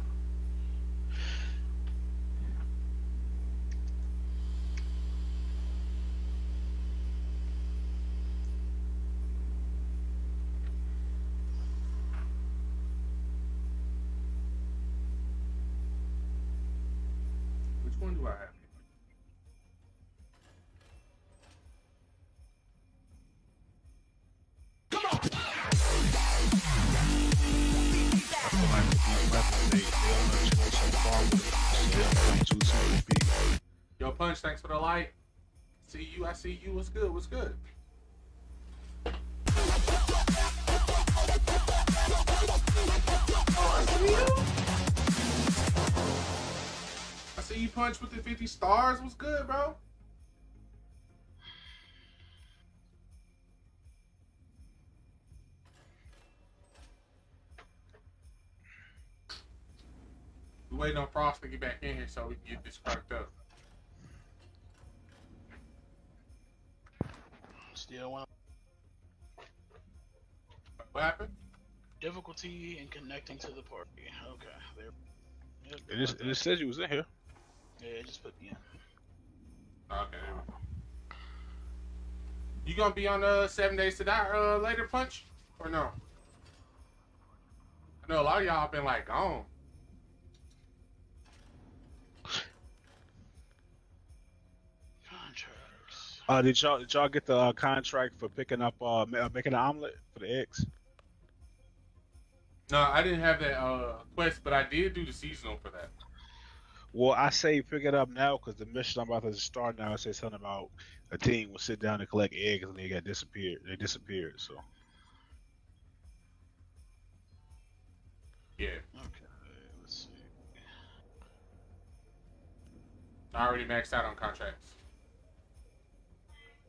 See you. What's good? What's good? I see you. Punch, with the 50 stars. What's good, bro? We waiting on Frost to get back in here so we can get this cracked up. Still one. What happened? Difficulty in connecting to the party. Okay, there. Yep, It, just, it just says you was in here. yeah, it just put me in. Okay. there we go. You gonna be on uh seven days to die uh later punch or no? I know a lot of y'all been like gone. Uh, did y'all did y'all get the uh, contract for picking up uh uh, making an omelet for the eggs? No, I didn't have that uh quest, but I did do the seasonal for that. Well, I say pick it up now because the mission I'm about to start now says something about a team will sit down and collect eggs and they got disappeared. They disappeared. So Yeah, Okay, let's see. I already maxed out on contracts.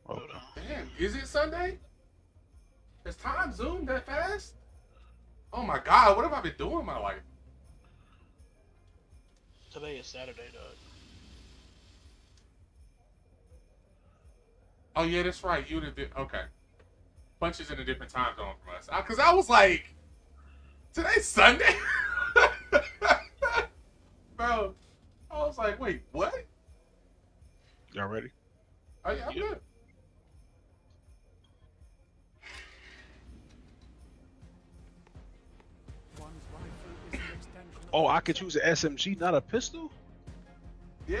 Hold okay. on. Damn, is it Sunday? Has time zoomed that fast? Oh my god, what have I been doing in my life? Today is Saturday, dog. Oh yeah, that's right. You did okay. Punches in a different time zone from us. Because I was like, today's Sunday, bro. I was like, wait, what? Y'all ready? Oh yeah, I'm Yeah. good. Oh, I could choose an SMG, not a pistol. Yeah.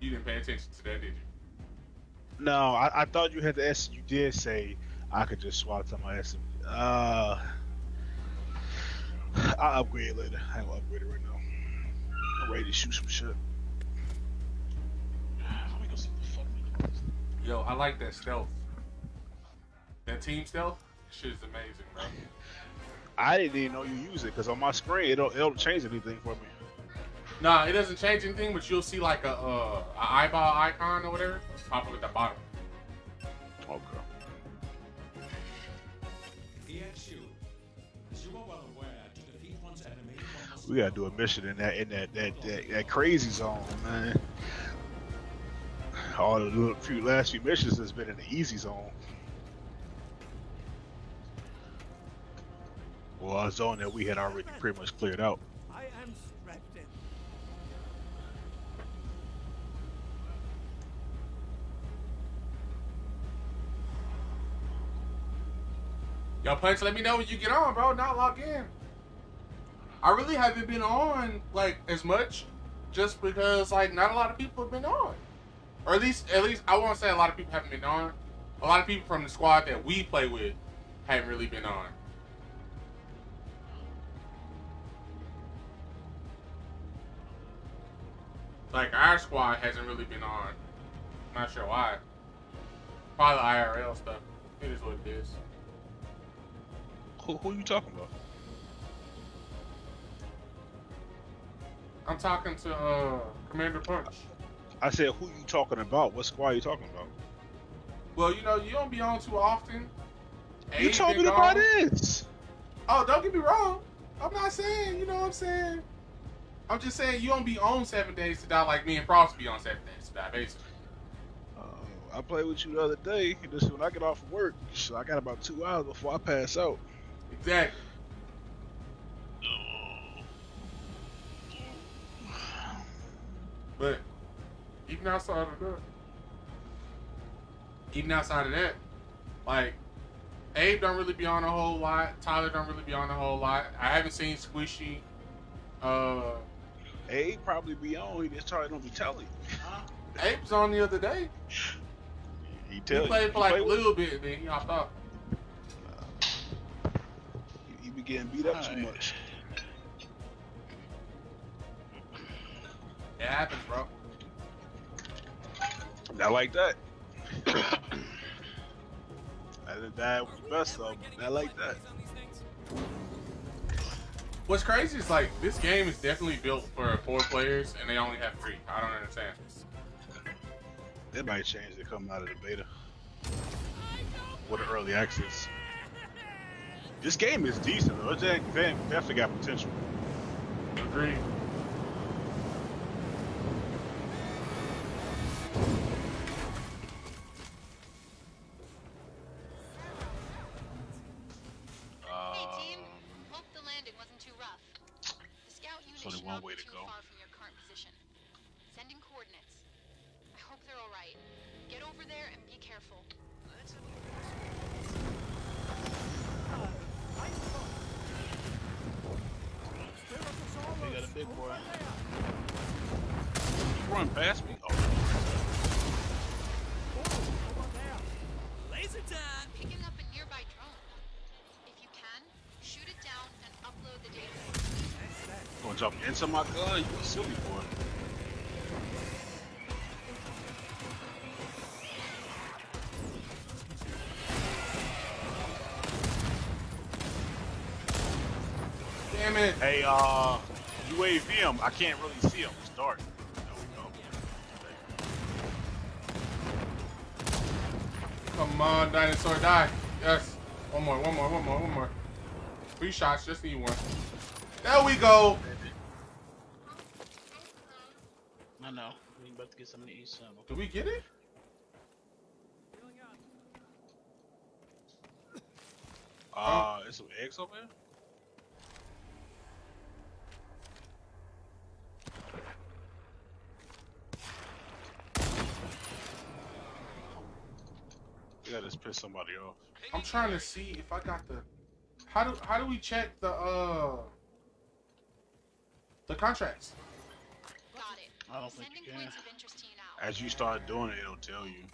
You didn't pay attention to that, did you? No, I, I thought you had the S. You did say I could just swap to my SMG. Uh, I'll upgrade it later. I will upgrade it right now. I'm ready to shoot some shit. Let me go see the fuck. Yo, I like that stealth. That team stealth shit is amazing, bro. I didn't even know you use it because on my screen it don't, it don't change anything for me. Nah, it doesn't change anything, but you'll see like a uh, a eyeball icon or whatever pop up at the bottom. Okay. EXU. As you are well aware, to defeat one's enemy, We gotta do a mission in that in that that, that, that crazy zone, man. All the little few last few missions has been in the easy zone. Well, a zone that we had already pretty much cleared out. I am strapped in. Yo, Punch, let me know when you get on, bro. Not log in. I really haven't been on like as much, just because like not a lot of people have been on, or at least at least I won't say a lot of people haven't been on. A lot of people from the squad that we play with haven't really been on. Like our squad hasn't really been on. Not sure why. Probably IRL stuff. It is what it is. Who, who are you talking about? I'm talking to uh, Commander Punch. I said, who are you talking about? What squad are you talking about? Well, you know, you don't be on too often. You told me about this. Oh, don't get me wrong. I'm not saying, you know what I'm saying? I'm just saying you don't be on seven days to die like me and Frost be on seven days to die, basically. Uh, I played with you the other day. Just when I get off of work, so I got about two hours before I pass out. Exactly. But even outside of that, even outside of that, like Abe don't really be on a whole lot. Tyler don't really be on a whole lot. I haven't seen Squishy. Uh, He probably be on. He just probably don't be telling you. Abe was on the other day. He He tell you. played for He like play a with- little bit, then he hopped off. He, he be getting beat up too Alright. much. It happens, bro. Not like that. I didn't die with the best of them. Not like that. What's crazy is like this game is definitely built for four players, and they only have three. I don't understand. They might change it coming out of the beta. With the early access. This game is decent though. De- definitely got potential. Agreed. Gonna into my gun? You a silly boy. Damn it! Hey, uh, UAV him. I can't really see him. It's dark. There we go. Come on, dinosaur, die. Yes. One more, one more, one more, one more. Three shots, just need one. There we go. I know. We about to get some to eat some. Did we get it? Uh, there's some eggs over here. You gotta just piss somebody off. I'm trying to see if I got the. How do how do we check the uh the contracts? Got it. I don't think Sending you can. points of interest to you. As you start doing it, it'll tell you.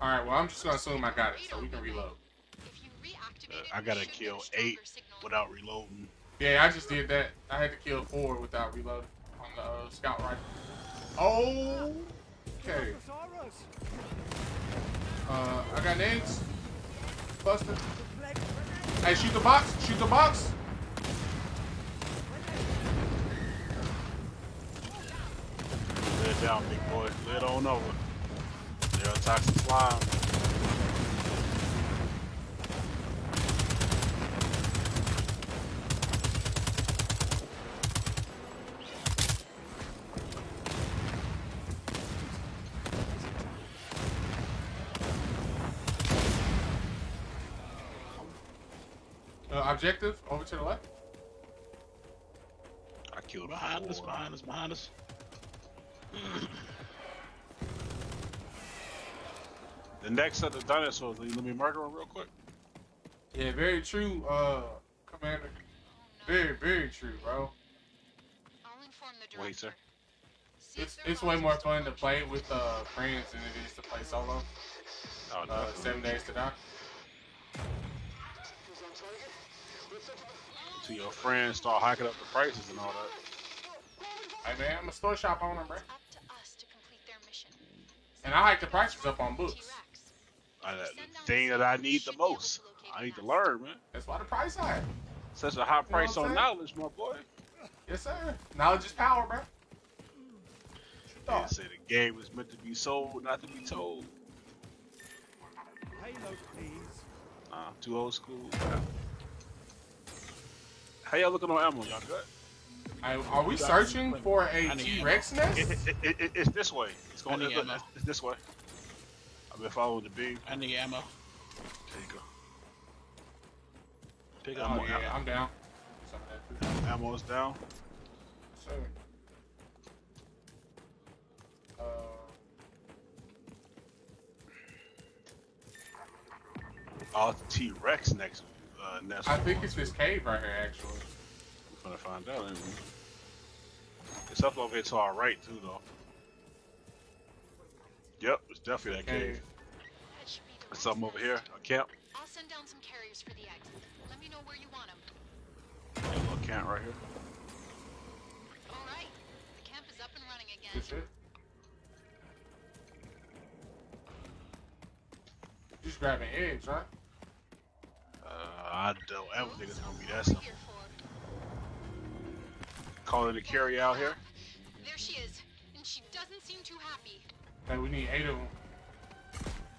All right, well I'm just gonna assume I got it, so we can reload. If you reactivate Uh, I gotta kill get a stronger eight signal. without reloading. Yeah, I just did that. I had to kill four without reloading on the uh, scout rifle. Oh, okay. Uh, I got nades. Buster. Hey, shoot the box. Shoot the box. It down, big boy. Lay it on over. They're a toxic slime. Uh, objective over to the left. I killed Behind us, four. behind us, behind us. The next set of dinosaurs, let me murder them real quick. Yeah, very true, uh, Commander. Very, very true, bro. I'll inform the Wait, sir. It's it's way more fun to play with uh friends than it is to play solo. Oh, Uh, seven days to die. To your friends start hiking up the prices and all that. Hey man, I'm a store shop owner, bro. It's up to us to complete their mission. And I hike the prices up on books. T-Rex. The thing that I need the most. I need to learn, man. That's why the price high. Such a high price on saying? knowledge, my boy. Yes, sir. Knowledge is power, bro. They Thought. say the game is meant to be sold, not to be told. Payload, please. Uh, too old school. How y'all looking on ammo? Y'all good? Hey, are we searching for a I need T-Rex It, nest? it, it, it, it's this way. It's going. I need It's, ammo. it's this way. I've been following the beam. I need ammo. There you go. Pick up Oh more yeah, ammo. I'm down. Some of that too. Ammo's down. Sir. Uh, Oh, T Rex next. Uh, next. I think it's this cave right here, actually. We're gonna find out. Ain't we? It's up over here to our right too, though. Yep, it's definitely that cave. That should be the There's something over here. A camp. I'll send down some carriers for the eggs. Let me know where you want them. A little camp right here. All right. The camp is up and running again. Good shit. Just grabbing eggs, right? Uh, I don't ever think it's gonna be that simple. Here for- Calling the carry out here. There she is, and she doesn't seem too happy. Hey, we need eight of them.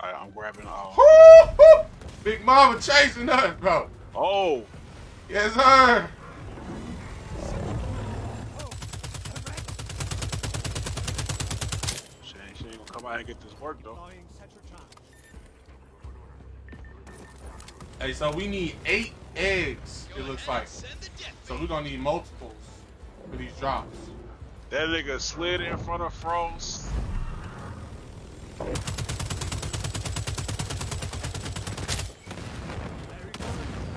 Alright, I'm grabbing. Uh, Woo-hoo! Big Mama chasing us, bro. oh, Yes, sir. she ain't, she ain't gonna come out and get this work though. Deploying center charge. Hey, so we need eight eggs, it looks like. Send the death So we're gonna need multiples for these drops. That nigga slid in front of Frost.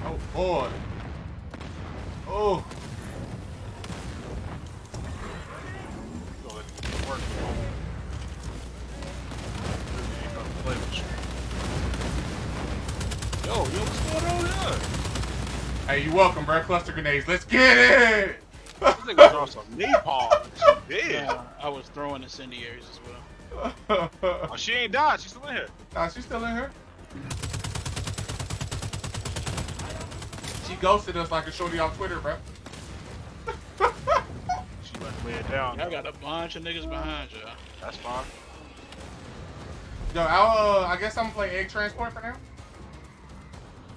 Oh boy. Oh. Gonna let this work. Really ain't gonna play with you. Yo, yo, what's going on here? Hey, you welcome, bro. Cluster grenades. Let's get it. This nigga dropped some napalm. She did. Yeah, I was throwing incendiaries as well. Oh, she ain't died. She's still in here. nah, she's still in here. She ghosted us like a shorty on Twitter, bro. She about to lay it down. Y'all got a bunch of niggas behind y'all. That's fine. Yo, I'll, uh, I guess I'm gonna play egg transport for now.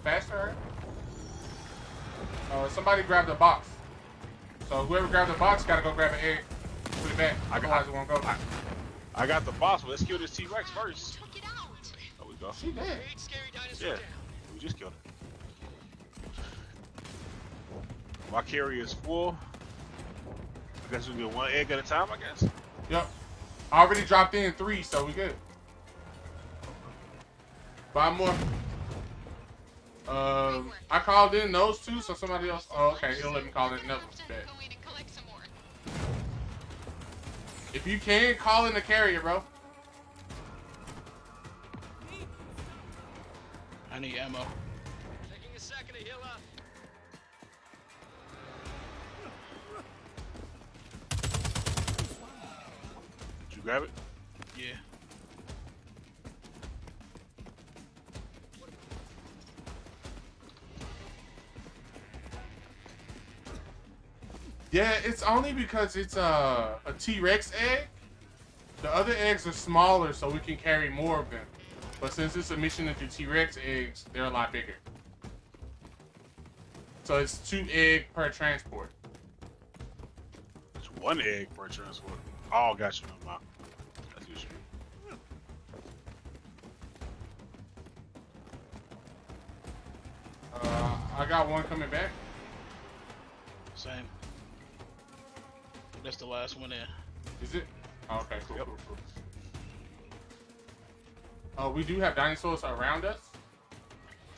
Faster. Uh, somebody grabbed a box. So whoever grabbed the box gotta go grab an egg. Put it back. I got- Otherwise it won't go. I- I got the boss, but let's kill this T-Rex first. Took it out. There we go. She dead. Great scary dinosaur Yeah. down. We just killed it. My carry is full. I guess we get one egg at a time, I guess. Yep. I already dropped in three, so we good. Five more. Um, I called in those two, so somebody else. Oh, okay. He'll let me call in another one. Bet. Go in and collect some more. If you can, call in the carrier, bro. I need ammo. Taking a second to heal up. Did you grab it? Yeah, it's only because it's a, a T-Rex egg. The other eggs are smaller, so we can carry more of them. But since it's a mission into T-Rex eggs, they're a lot bigger. So it's two egg per transport. It's one egg per transport. Oh, got you. No, That's good shit. Uh, I got one coming back. Same. That's the last one in. Is it? Oh, okay, cool, Yep. cool, cool. Oh, we do have dinosaurs around us.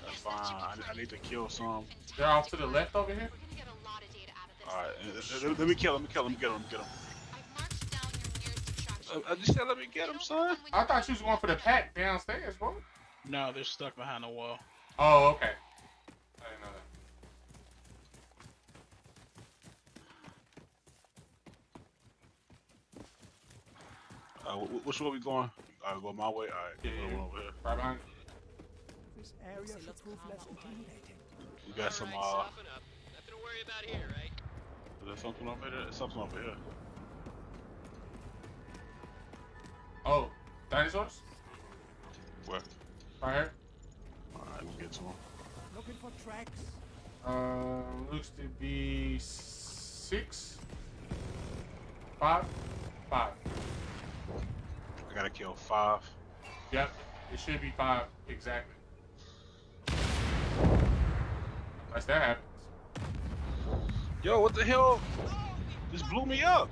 That's fine. I, I need to kill some. They're off to the left over here. We're gonna get a lot of data out of this. All right, let, eh, eh, let- let me kill. Let me kill. Let me get him. Get him. I've marked down your nearest attraction. I, I just said let me get him, son. I thought you was going for the pack downstairs, bro. No, they're stuck behind the wall. Oh, okay. I didn't know that. Which way we going? I go my way. All right, Yeah, go yeah. over here. Right behind. This area should prove less intimidating. We got some. All Uh, right, soften up. Nothing to worry about here, right? is there something over there? There's something over here. Oh, dinosaurs? Where? Right here. All right, we'll get to him. Looking for tracks. Um, looks to be six, five, five. I gotta kill five. Yep, it should be five exactly. Unless that happens. Yo, what the hell? This blew me up.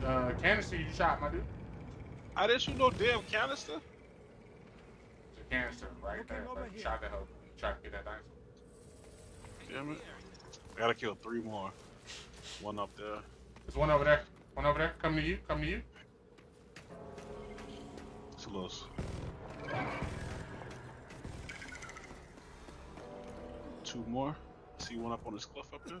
The canister you shot, my dude. I didn't shoot no damn canister. It's a canister right Looking there. over Like, here. shot that hoe. Try to get that dinosaur. Damn it. I gotta kill three more. One up there. There's one over there. One over there. Come to you. Come to you. It's a little. s- Two more. See one up on this cliff up there.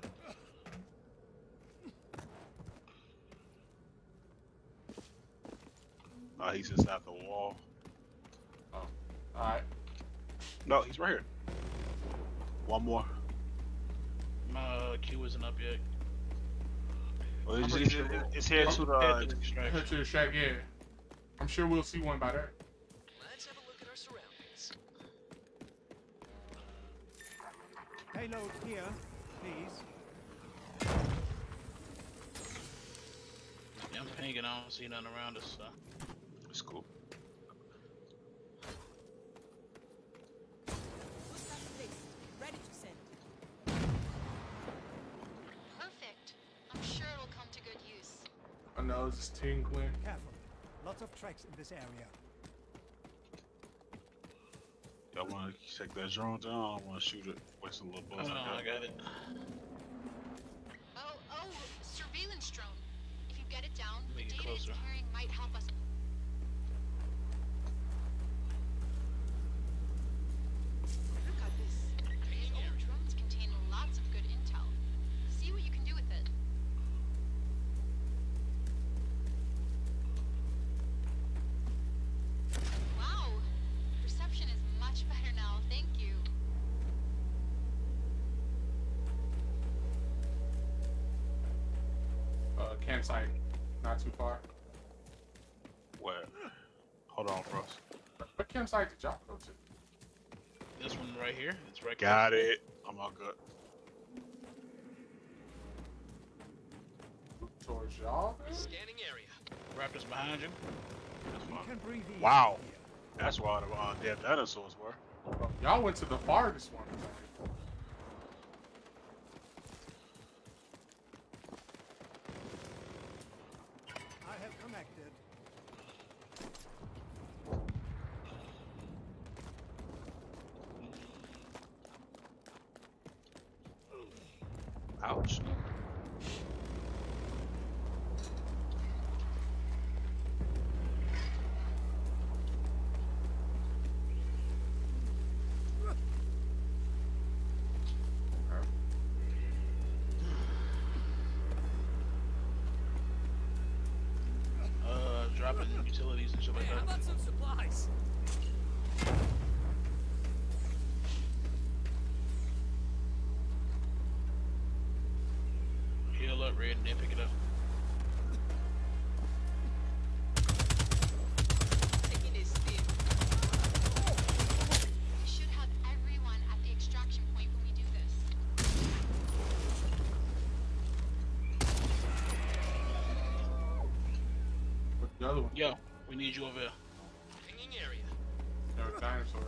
Ah, he's just inside the wall. Oh. All right. No, he's right here. One more. My uh, queue isn't up yet. Well, I'm it's, pretty it's, sure- it's head to the. Head to the Head extraction. to the shack. Yeah. I'm sure we'll see one by there. Let's have a look at our surroundings. Payload here, please. Yeah, I'm pinging. I don't see nothing around us. So. It's cool. Ready to send. Perfect. I'm sure it'll come to good use. My nose is tingling. Careful. Lots of tracks in this area. Y'all want to check that drone down? I want to shoot it. Waste a little Oh, bullets. no, I got it. Oh, oh, surveillance drone. If you get it down, the Make it data it's carrying might help us. Look at this. These old drones contain lots of good intel. See what you can do with it. Wow, reception is much better now. Thank you. Uh, campsite. Not too far. Where? Hold on, Frost. What campsite did y'all go to? This one right here. It's right. Got it. I'm all good. Towards y'all? Scanning area. Raptors behind you. That's You can breathe Wow. here. That's why the uh, damn dinosaurs were. Y'all went to the farthest one. I have connected. Ouch. Uh, dropping utilities and shit like Hey, how about some supplies? Heal up, red, and then pick it up. Taking this stick. We should have everyone at the extraction point when we do this. What's the other one? Yo, we need you over here. Pinging area. There were dinosaurs.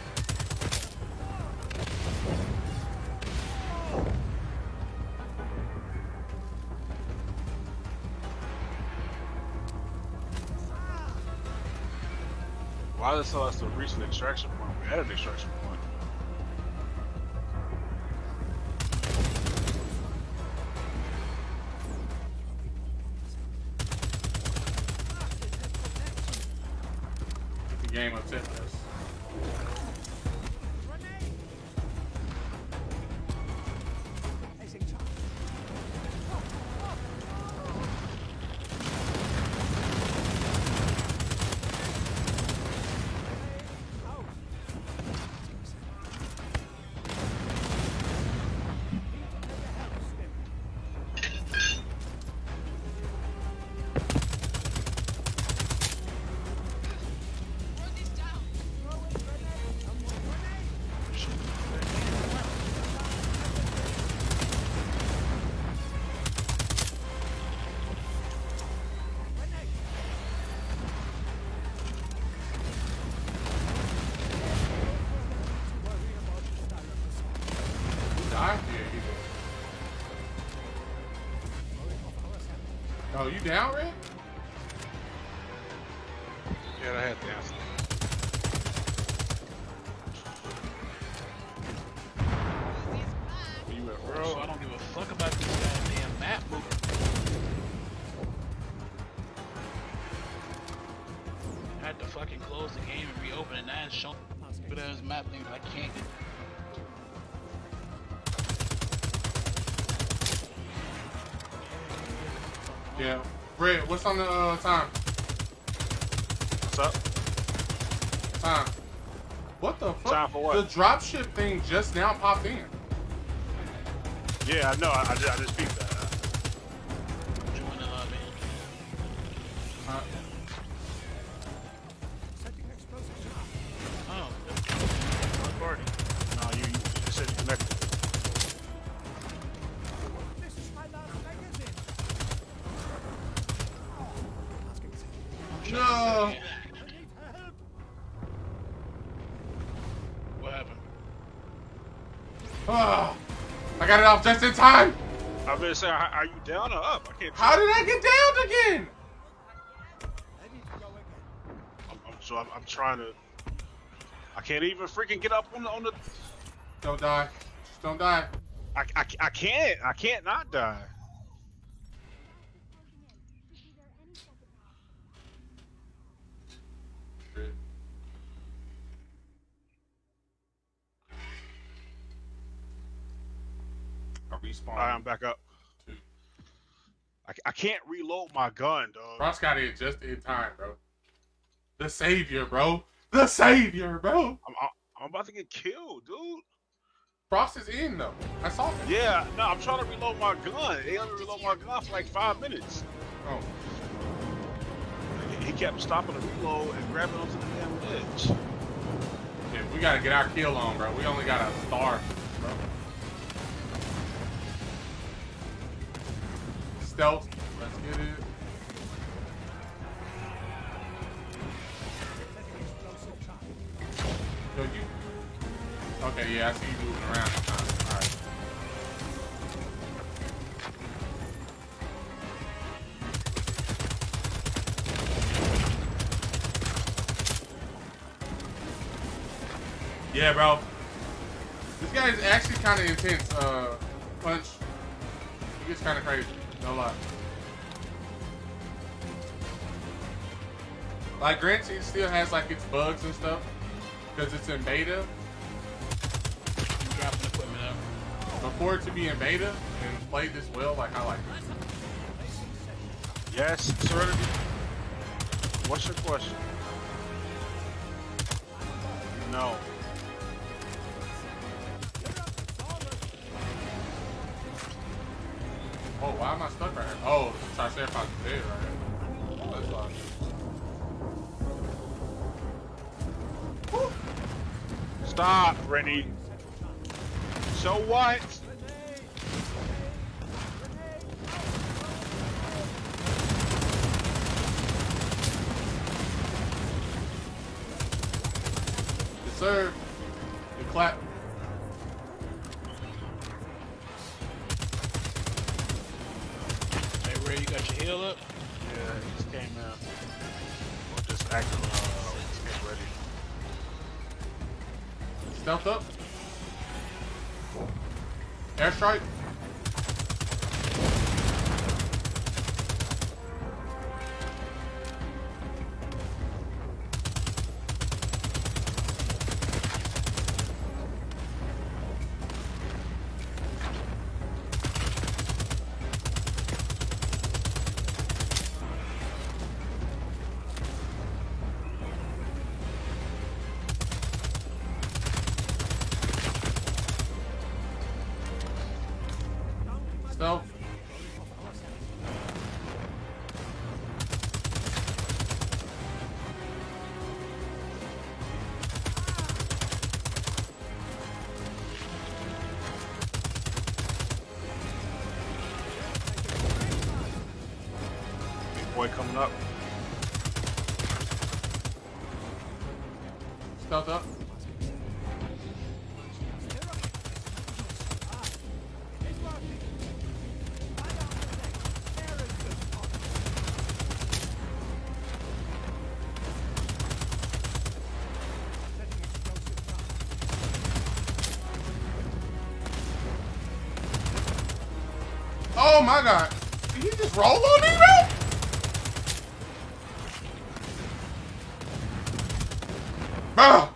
does it tell us to reach the extraction point? We had an extraction point. Oh, you down, Red? On the uh, time? What's up? Time. What the fuck? Time for what? The dropship thing just now popped in. Yeah, I know. I, I, just, I just peeped No. What happened? Oh, I got it off just in time. I was say, are you down or up? I can't. How did I get down again? I'm, I'm so I'm, I'm, trying to. I can't even freaking get up on the on the. Don't die. Just don't die. I, I, I can't. I can't not die. I respawn. All right, I'm back up. I, I can't reload my gun, dog. Ross got it just in time, bro. The savior, bro. The savior, bro. I'm, I'm, I'm about to get killed, dude. Frost is in though. I saw him. Yeah, no, I'm trying to reload my gun. They let me reload my gun for like five minutes. Oh, He kept stopping the reload and grabbing onto the damn edge. yeah, we gotta get our kill on, bro. We only got a star, Stealth. Let's get it. Yo, you. Okay, yeah, I see you moving around. All right. Yeah, bro. This guy is actually kind of intense. Uh, punch. He gets kind of crazy. No lie. Like Grand Theft still has like its bugs and stuff because it's in beta. Dropping equipment out. But it to be in beta and play this well, like I like it. Yes, Serenity. What's your question? No. So what? Oh my god. Did he just roll on me, bro? Bro.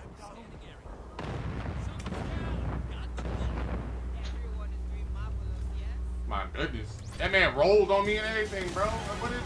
My goodness. That man rolled on me and everything, bro. What is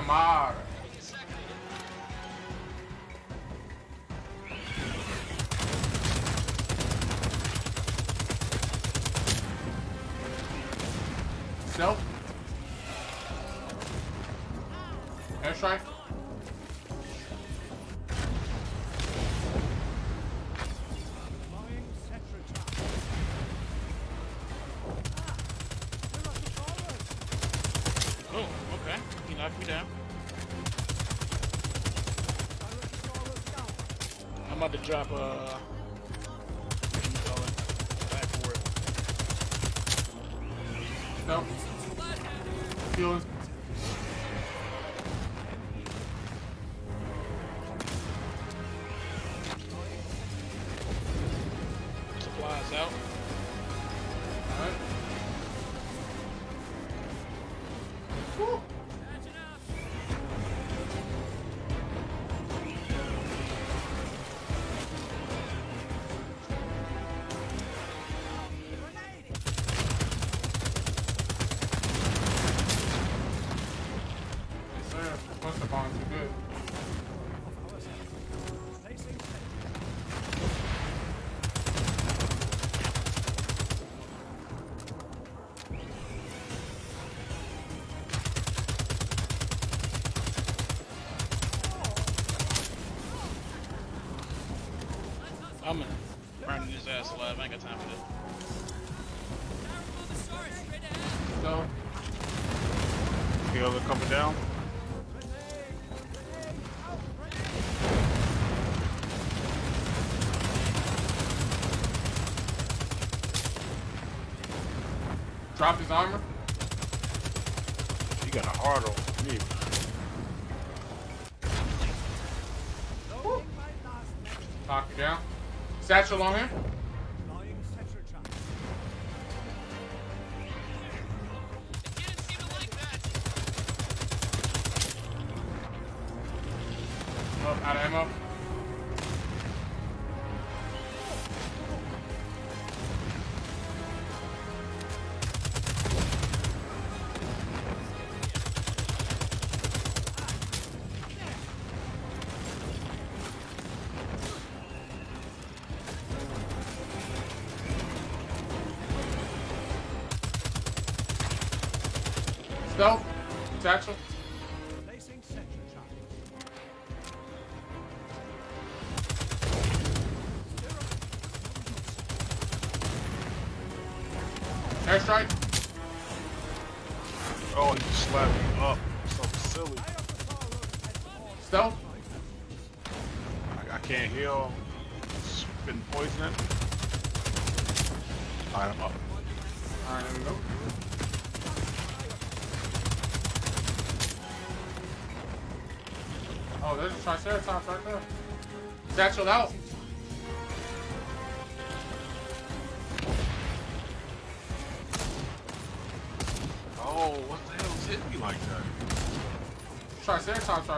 tomorrow. drop his armor? He got a hard on me. Talk you down. Satchel on him.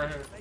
here.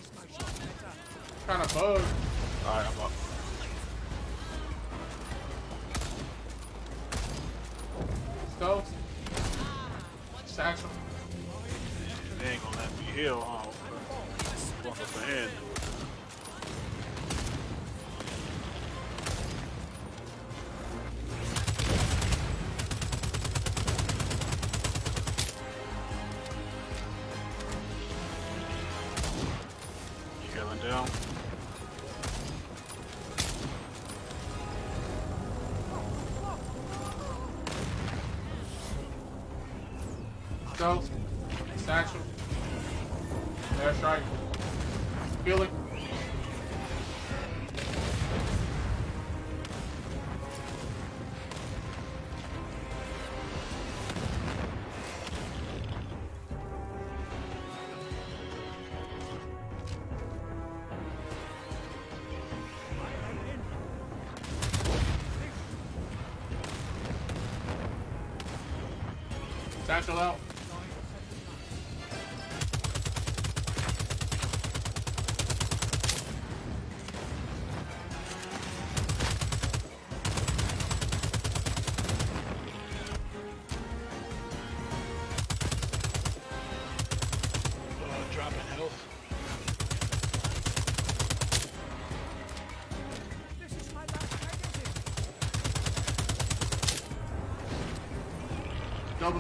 Satchel out.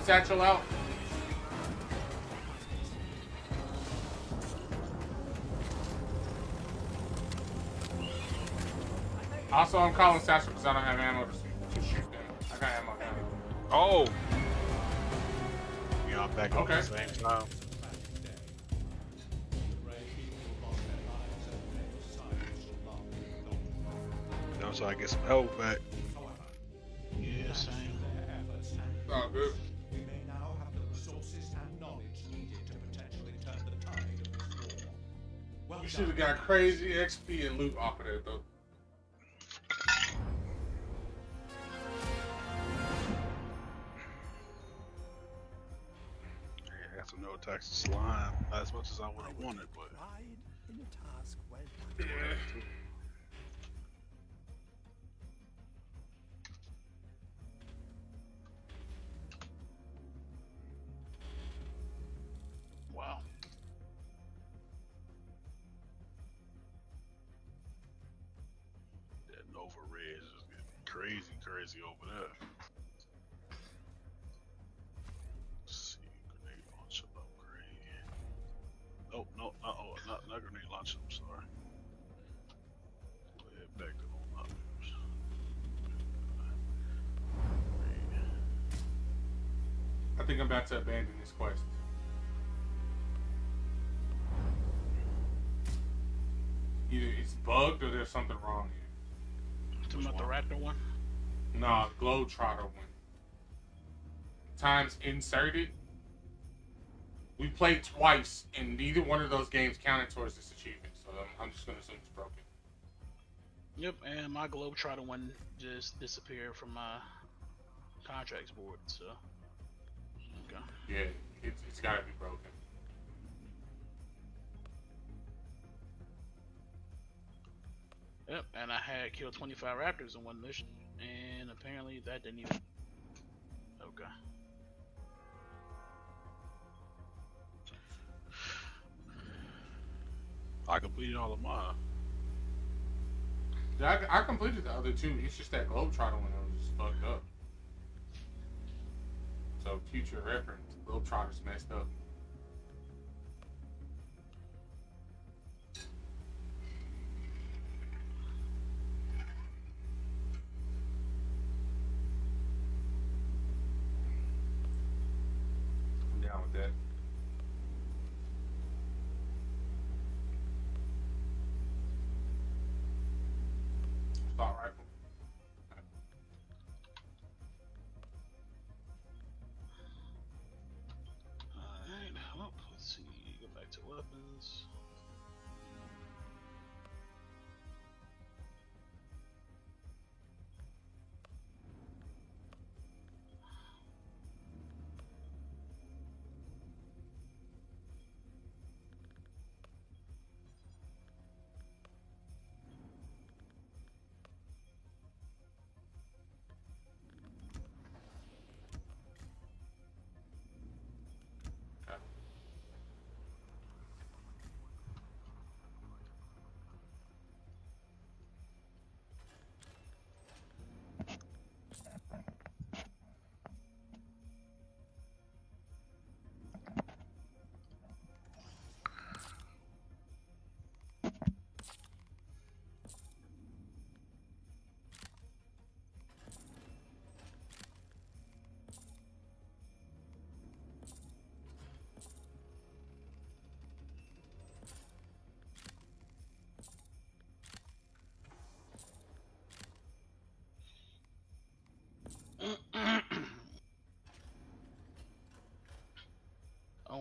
Satchel out. Also, I'm calling satchel because I don't have ammo to, shoot them. I got ammo now. Oh. We all back Okay. at the same time. So I get some help back. Should have got crazy XP and loot off of that, though. Yeah, I got some neurotoxic slime. Not as much as I would have wanted, but Pride in a task well done. Yeah. That Nova Ridge is getting crazy, crazy over there. Let's see, grenade launcher upgrade. Oh no, not oh, not not grenade launcher. I'm sorry. Go ahead, back to on up. I think I'm about to abandon this quest. Either it's bugged or there's something wrong here. Talking about the raptor one? Nah, Globetrotter one. Times inserted. We played twice, and neither one of those games counted towards this achievement. So I'm, I'm just gonna assume it's broken. Yep, and my Globetrotter one just disappeared from my contracts board, so. Okay. Yeah, it's, it's gotta be broken. Yep, and I had killed 25 raptors in one mission, and apparently that didn't even. Okay. I completed all of mine. Yeah, I, I completed the other two. It's just that Globetrotter one that was just fucked up. So future reference, Globetrotter's messed up.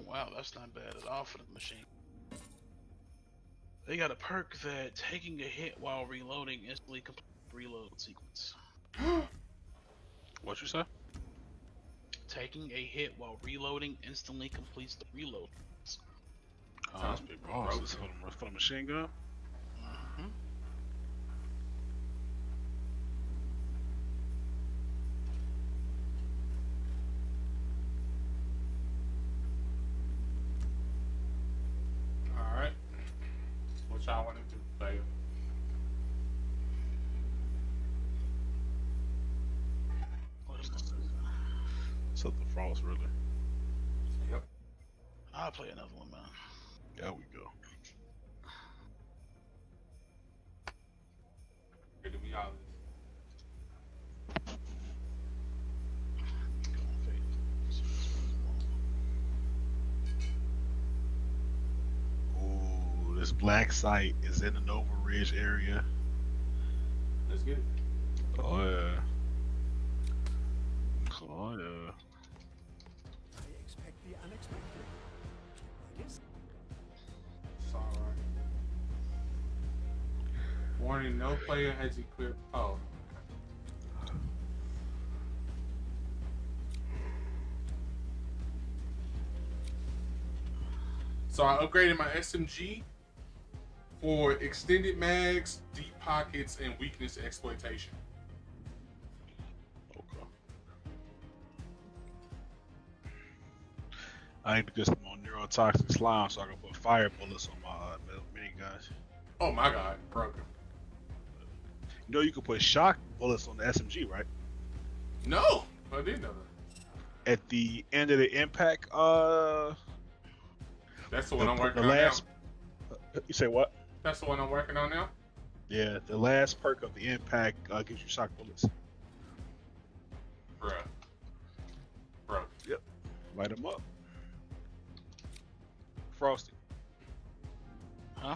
Oh, wow, that's not bad at all for the machine. They got a perk that taking a hit while reloading instantly completes the reload sequence. What you say? Taking a hit while reloading instantly completes the reload. Oh, that's big boss. This for the, for the machine gun. Mm-hmm. Alright. What y'all want to do, player? What is this? So the frost really. Yep. I'll play another one, man. There we go. Here do we all Go on, Fate. Ooh, this black site is in the Nova Ridge area. Let's get it. Oh yeah. Warning, no player has equipped. Oh. So I upgraded my SMG for extended mags, deep pockets, and weakness exploitation. Okay. I need to get some more neurotoxic slime so I can put fire bullets on my uh, mini guns. Oh my god, broken. You know you can put shock bullets on the SMG, right? No! I didn't know that. At the end of the impact, uh, That's the one I'm the, working the on last. now. You say what? That's the one I'm working on now? Yeah, the last perk of the impact uh, gives you shock bullets. Bruh. Bro. Yep. Light them up. Frosty, Huh?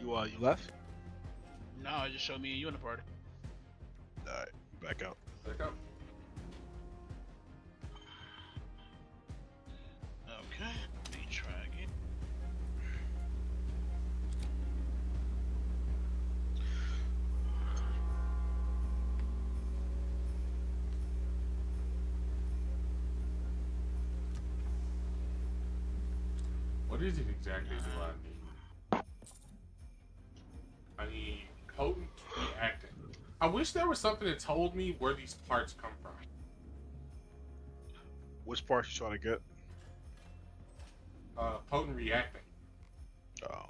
you uh, you left? No, it just showed me you in the party. All right, back out. Back up. Okay. Let me try again. What is it exactly do I I wish there was something that told me where these parts come from. Which part you trying to get? Uh, potent reactant. Oh.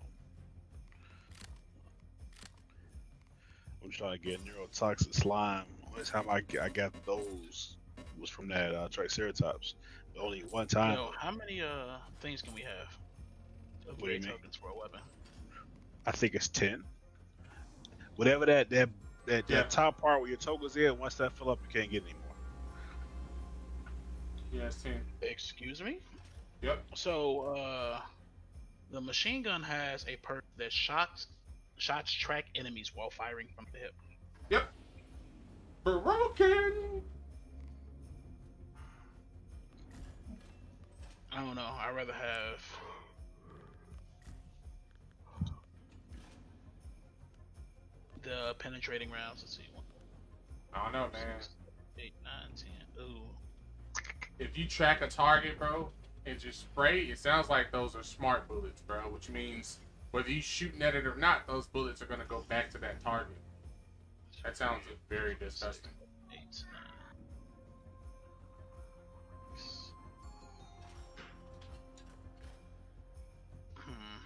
I'm trying to get neurotoxic slime. Only time I, I got those was from that uh, Triceratops. But only one time. Yo, how many uh things can we have? What do you Upgrade mean? tokens for a weapon. I think it's ten. Whatever that that that, Yeah. that top part where your tokens in, once that fill up, you can't get anymore. Yes, ten. Excuse me? Yep. So, uh, the machine gun has a perk that shots shots track enemies while firing from the hip. Yep. Broken. I don't know. I'd rather have. The penetrating rounds. Let's see. One, I don't know, man. six, eight, nine, ten. Ooh. If you track a target, bro, and just spray, it sounds like those are smart bullets, bro. Which means whether you shooting at it or not, those bullets are gonna go back to that target. That sounds very disgusting. Eight, nine. Hmm.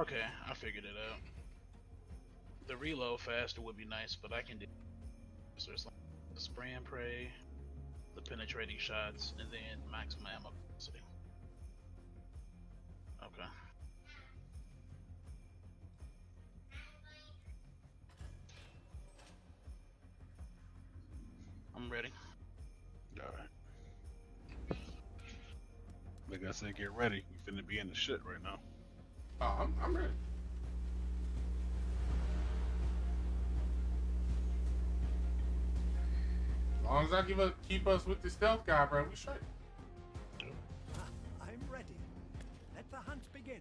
Okay, I figured it out. The reload faster would be nice, but I can do. So it's like the spray and pray, the penetrating shots, and then maximum ammo capacity. Okay. I'm ready. All right. Like I said, get ready. You finna be in the shit right now. Oh, I'm, I'm ready. long as I give up, keep us with the stealth guy, bro, we straight. I'm ready. Let the hunt begin.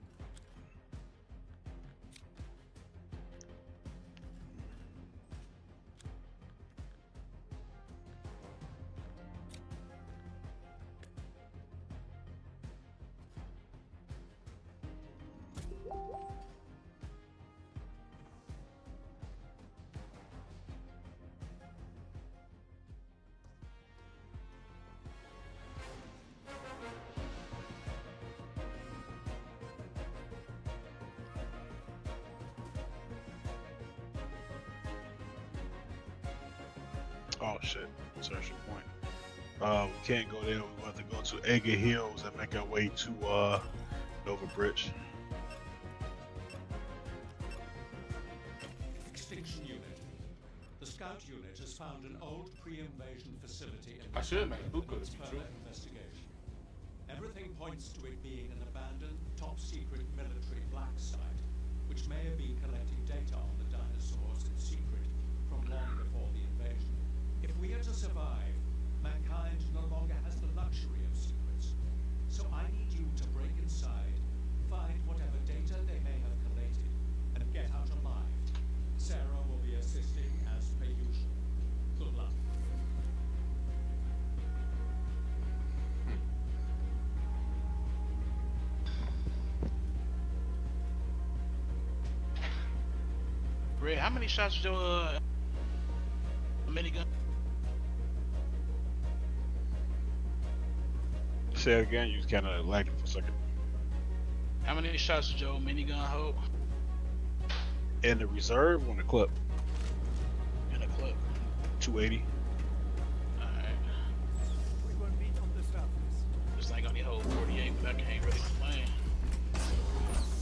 Can't go there. We want to go to Edgar Hills and make our way to uh, Nova Ridge. Extinction Unit. The Scout Unit has found an old pre-invasion facility in I should make Luca Its to be investigation. Everything points to it being an abandoned, top-secret military black site, which may have been collecting data on the dinosaurs in secret from long before the invasion. If we are to survive, mankind no longer has the luxury of secrets. So I need you to break inside, find whatever data they may have collated, and get out alive. Sarah will be assisting as per usual. Good luck. Ray, how many shots your uh, minigun? Say it again. You was kind of lagging for a second. How many shots did your minigun hold In the reserve on the clip, in a clip? 280. Alright. We will meet on the surface. This thing only hold 48, but I can't really complain.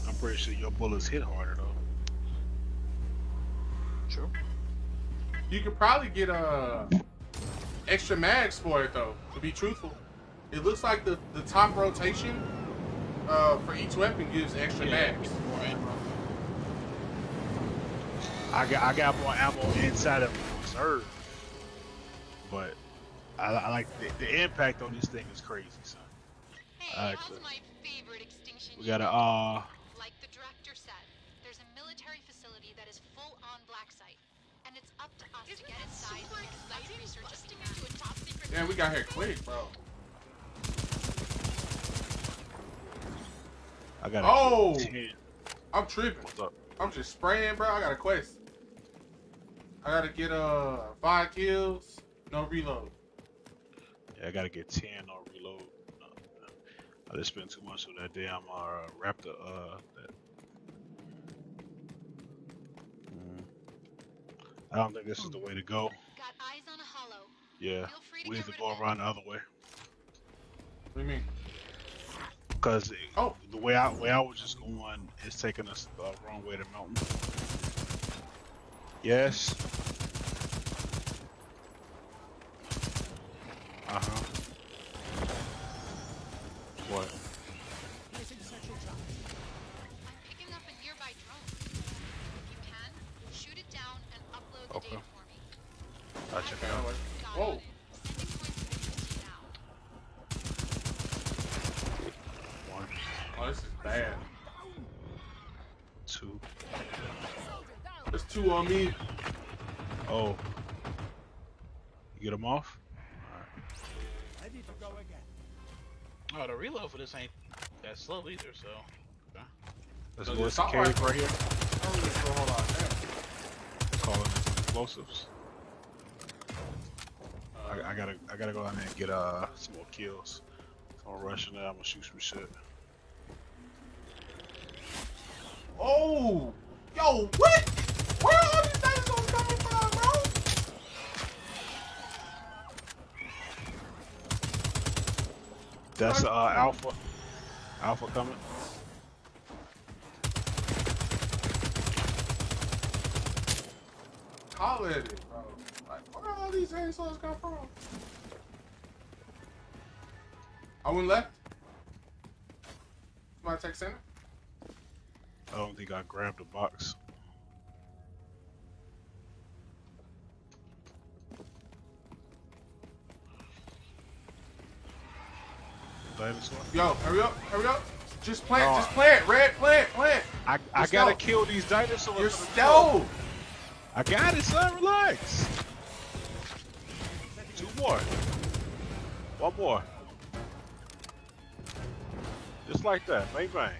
I'm pretty sure your bullets hit harder though. True. You could probably get uh, extra mags for it though. To be truthful, it looks like the the top rotation uh, for each weapon gives extra mags. More ammo. I got I got more ammo inside of the reserve, but I, I like the, the impact on this thing is crazy. Son. Hey, Excellent. how's my favorite extinction We got unit? a uh. Like the director said, there's a military facility that is full on black site. And it's up to us to get inside and get as much research as we can. Damn, we got here quick, bro. I got a Oh! 10. I'm tripping. What's up? I'm just spraying, bro. I got a quest. I gotta get uh five kills, no reload. Yeah, I gotta get 10 no reload. Uh, I just spent too much on that damn uh, Raptor. Uh, that. Mm. I don't think this is the way to go. Got eyes on a hollow. Yeah, Feel free we need get to go around the other way. What do you mean? Cause Oh. the way I way I was just going is taking us the wrong way to mountain. Yes. Uh huh. What? This is bad. two. There's two on me. Oh. You get them off? Ready to go again. Oh, the reload for this ain't that slow either, so. Okay. Let's So go. the It's a assault cave rifle- right here. Oh, so hold on. Damn. Calling it explosives. I, I gotta, I gotta go down there and get uh some more kills. I'm rushing there. I'm gonna shoot some shit. Oh, yo, what? Where are all these dinosaurs coming from, bro? That's uh Alpha. Alpha coming. Holler at it, bro. Like, where all these dinosaurs come from? I went left. Somebody take center. I don't think I grabbed the box. Dinosaur. Yo, hurry up, hurry up. Just plant, No. just plant, red, plant, plant. I, I Let's gotta go. kill these dinosaurs. You're for the stove. I got it, son. Relax. Two more. One more. Just like that. Bang bang.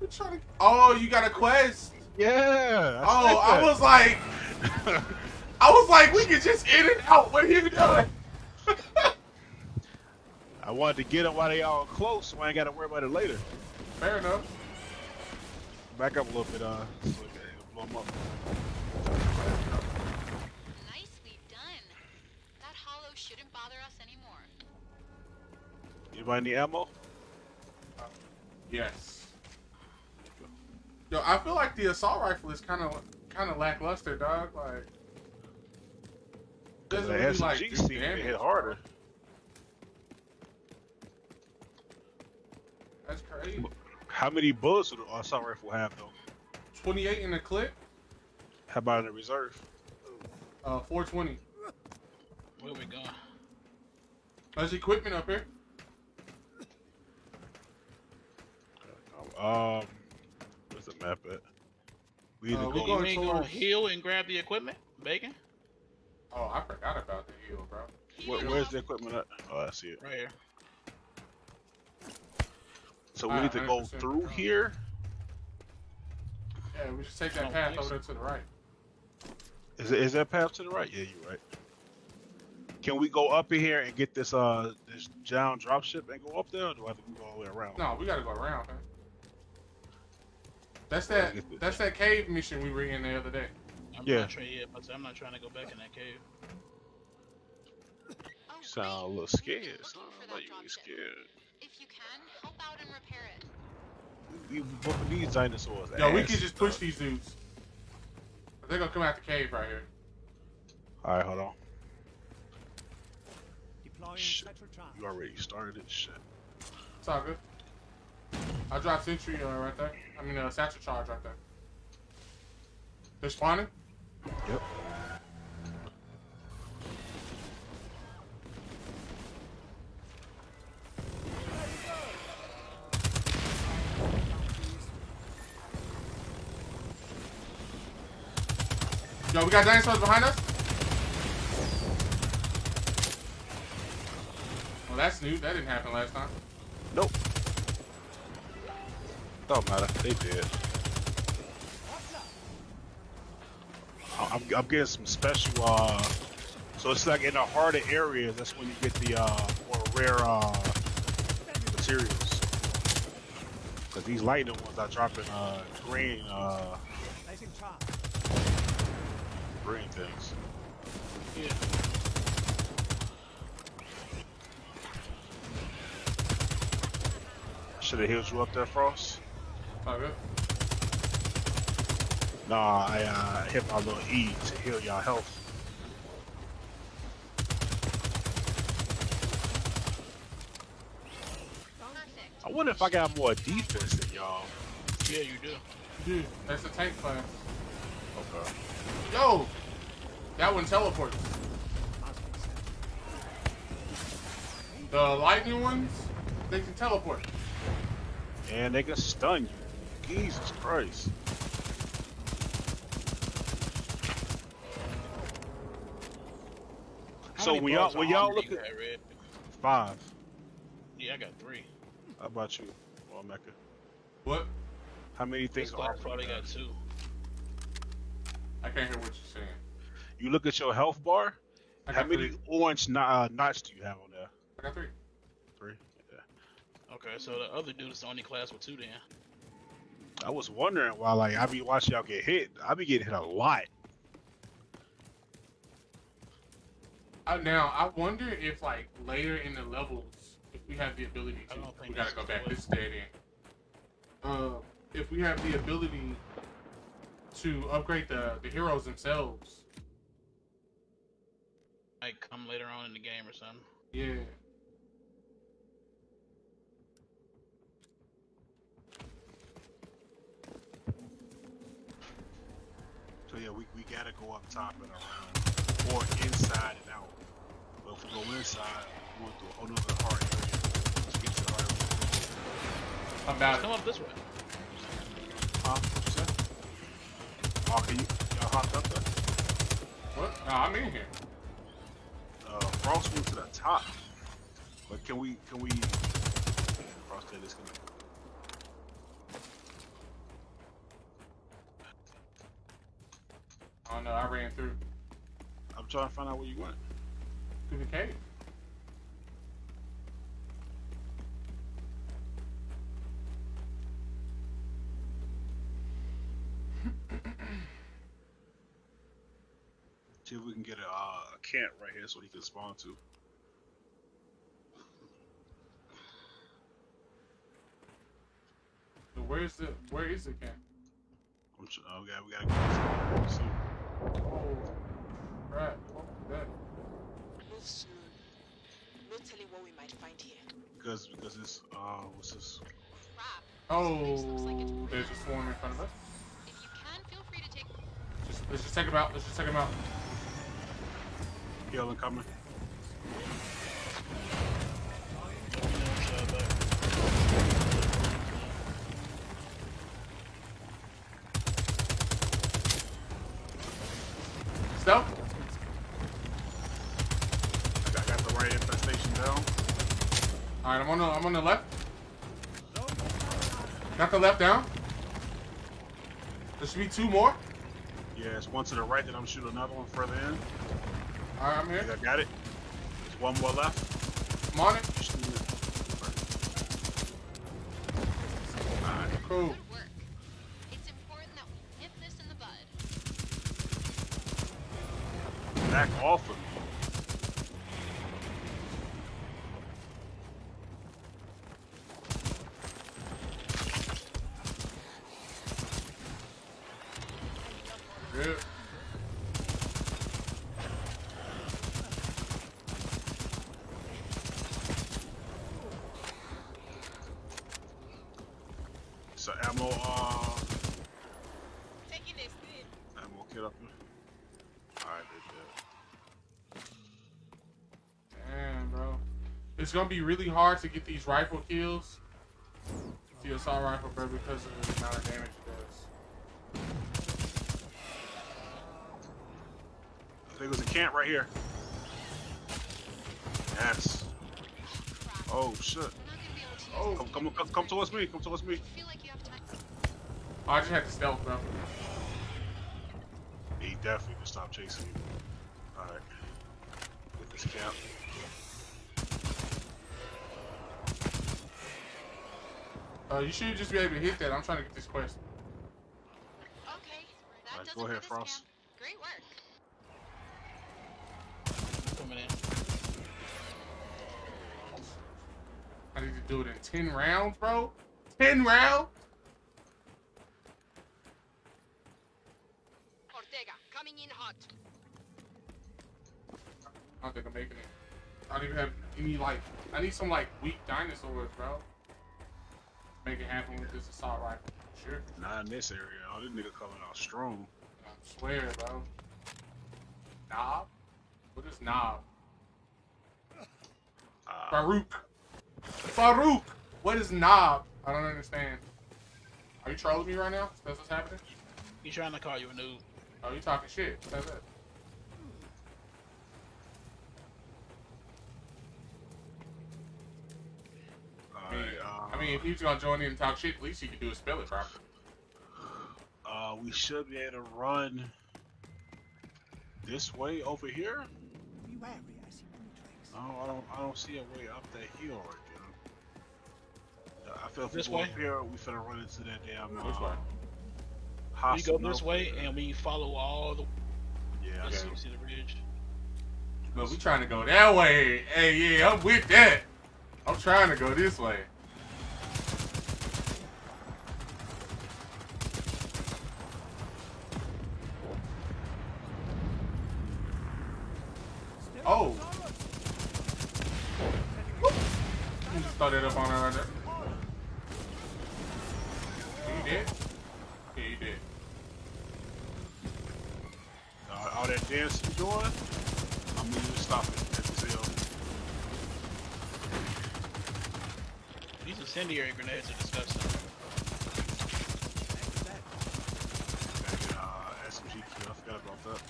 We're trying to- Oh, you got a quest. Yeah. Oh, I was like, I was like, we could just in and out. What are you doing? I wanted to get them while they all close, so I ain't got to worry about it later. Fair enough. Back up a little bit, uh, so we can blow 'em up. Nicely done. That hollow shouldn't bother us anymore. Anybody need ammo? Yes. Yo, I feel like the assault rifle is kind of kind of lackluster, dog. Like, doesn't the really like do damage. hit harder. That's crazy. How many bullets do the assault rifle have, though? 28 in the clip. How about in the reserve? Uh, 420. Where we going? There's equipment up here. Um, where's the map at? We either Uh, we go. You ain't gonna heal and grab the equipment, bacon? Oh, I forgot about the heal, bro. Where, where's the equipment at? Oh, I see it. Right here. So we Alright, need to go through wrong. here. Yeah, we just take that path over there to the right. Is it, is that path to the right? Yeah, you're right. Can we go up in here and get this uh this John dropship and go up there, or do I have to go all the way around? No, we gotta go around, man. That's that. That's that cave mission we were in the other day. I'm Yeah. not trying. Yeah, but I'm not trying to go back in that cave. Oh, You sound a little scared. looking Son. for that Like you dropship. scared. If you can, help out and repair it. We whooping these dinosaurs. Yo, we can just and push stuff. these dudes. They're gonna come out the cave right here. All right, hold on. Deploying Shit. You already started it. Shit. It's all good. I dropped sentry uh, right there. I mean, uh, satchel charge right there. They're spawning. Yep. Yo, we got dinosaurs behind us. Well, that's new. That didn't happen last time. Nope. Don't matter. They did. I'm, I'm getting some special. uh So it's like in the harder areas. That's when you get the uh more rare uh materials. Cause these lightning ones are dropping uh green uh green things. Yeah. Should have healed you up there, Frost. All good. Nah, I uh, hit my little E to heal y'all health. I wonder if I got more defense than y'all. Yeah, you do. Dude, that's a tank class. Okay. Yo, that one teleports. The lightning ones, they can teleport. And they can stun you. Jesus Christ. How So many when y'all bars when y'all armor look at Red? five, Yeah, I got three. how about you, well, Mecca? What? How many things This are class probably got two. I can't hear what you're saying. You look at your health bar. I How many three. orange no- uh, knots do you have on there? I got three. Three. Yeah. Okay, so the other dude is the only class with two then. I was wondering why, like, I be watching y'all get hit. I be getting hit a lot. Uh, now I wonder if like later in the levels, if we have the ability I to, don't think we gotta go back. way. This is dead end. Uh, if we have the ability to upgrade the the heroes themselves, Might come later on in the game or something. yeah. Yeah, we, we gotta go up top and around, or inside and out. But if we go inside, we going through a whole nother hard area to get to the right. I'm about Just it. come up this way. Huh? What you? Oh, can you, y'all hopped up there? What? No, I'm in here. Uh, Frost went to the top. But can we, can we, Frost did disconnect. Oh no, I ran through I'm trying to find out where you went. through the cave. See if we can get a, uh, a camp right here so he can spawn to. So where's the where is the camp? I'm tr- oh, we gotta. See, Oh, crap. What was? Move soon. No telling what we might find here. because because it's uh what's this? Crap. Oh, there's a swarm in front of us. If you can, feel free to take. Just, let's just take him out. Let's just take him out. Healing coming. Stealth. I got, got the right infestation down. All right, I'm on the I'm on the left. Got the left down. There should be two more. Yeah, it's one to the right. Then I'm shooting another one further in. All right, I'm here. I got it. There's one more left. I'm on it. Shooting it. Alright. Cool. Good work. It's important that we nip this in the bud. Back off of me. Good. So ammo, uh, Taking this thing. ammo kit up here. Alright, they Damn, bro. It's gonna be really hard to get these rifle kills. The assault rifle, bro, because of the amount of damage it does. I think it was a camp right here. Yes. Oh shit. We're not gonna be able to use Oh. Come, come, come, come towards me. Come towards me. I feel have. Oh, I just had to stealth, bro. He definitely can stop chasing you. Alright. Get this camp. Uh, you should just be able to hit that. I'm trying to get this quest. Okay, that Alright, does go ahead, Frost. camp. Great work. Coming in. I need to do it in 10 rounds, bro. 10 rounds? Ortega, coming in hot. I don't think I'm making it. I don't even have any, like, I need some, like, weak dinosaurs, bro. Make it happen with this assault rifle. Sure. Not in this area. Oh, this nigga coming out strong. I swear, bro. Knob? What is knob? Uh, Farouk. Farouk! What is knob? I don't understand. Are you trolling me right now? That's what's happening? He trying to call you a noob. Oh, you talking shit. That's it. I mean, alright, uh, I mean, if he's gonna join in and talk shit, at least he can do a spell it properly. uh, we should be able to run this way over here. Be wary, I see many tricks. No, I don't. I don't see a way up that hill right there. I feel if This we go way? up here, we finna run into that damn. Which uh, way? We go this note. way and we follow all the. Yeah, I see. see, see the ridge. But we trying to go that way. Hey, yeah, I'm with that. I'm trying to go this way. Oh. You just throw that up on her right there. He did? Yeah, he did. Uh, all that dance you doing, I'm gonna just stop it at this hill. These incendiary grenades are disgusting. Gotta get, uh, SMG kill. I forgot about that.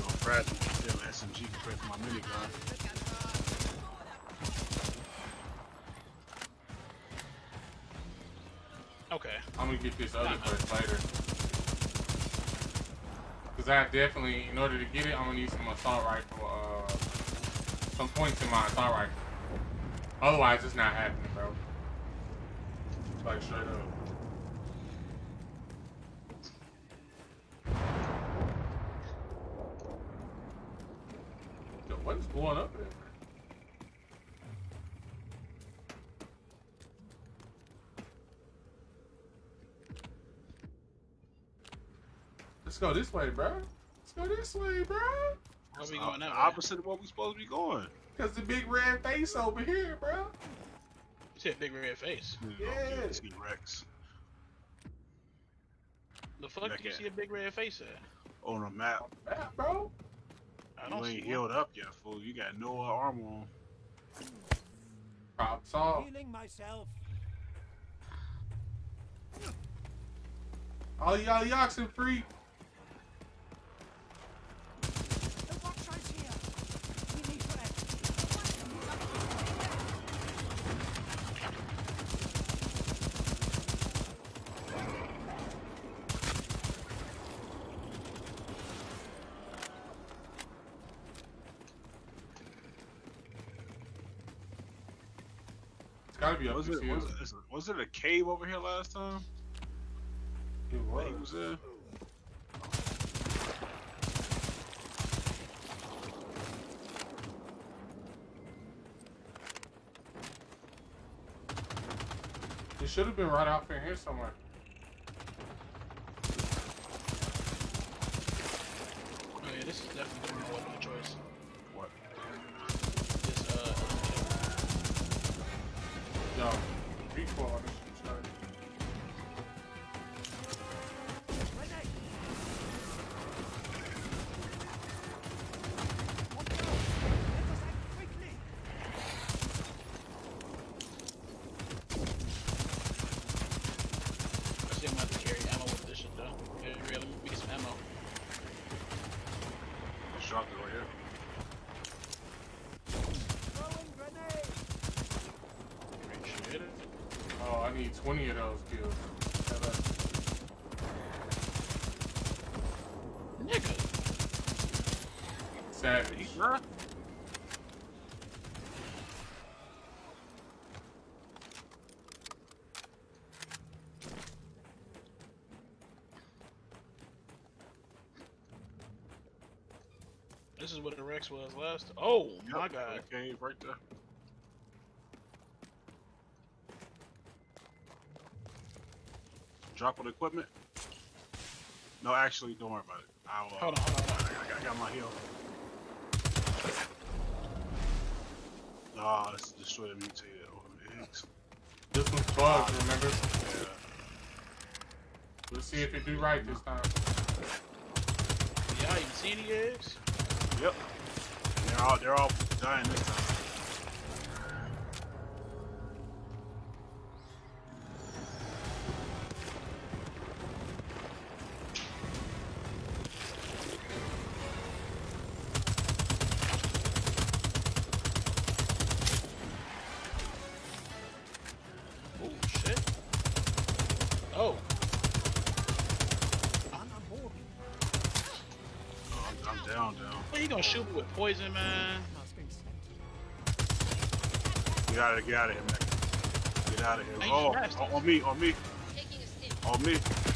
Oh, fragile. Damn SMG compared to my minigun. Okay. I'm gonna get this other quest later. Cause I definitely, in order to get it, I'm gonna need some assault rifle, uh, some points in my assault rifle. Otherwise, it's not happening, bro. Like straight up. Yo, what is going up there? Let's go this way, bro. Let's this way, bro. Where we Uh, going now? the opposite of what we supposed to be going. Cause the big red face over here, bro. You said big red face. Yeah. Let's get Rex. The fuck do you Okay. see a big red face at? On the map. Yeah, bro. I don't You see ain't one. healed up yet, fool. You got no armor on. Problem solved. Healing myself. All y'all Yoxin free. The watcher's here. We need rest. It's gotta be up Was it, was, it, was it a cave over here last time? It that He was. was in? It should have been right out in here somewhere. 20 of those kills. Nigga. Savage. Huh? This is what the Rex was last. Oh my god. Cave right there. Drop on equipment. No, actually, don't worry about it. I'll, uh, Hold on, hold on, hold on. I got, I got my heal. Ah, let's destroy the mutated eggs. This one's bugged, remember? Yeah. Let's see if it do right this time. Y'all even see any eggs? Yep. They're all they're all dying this time. Poison, man? Must be sent. Get out of here, get out of here, man. Get out of here. Oh, on, on me, on me, Taking a stim. on me.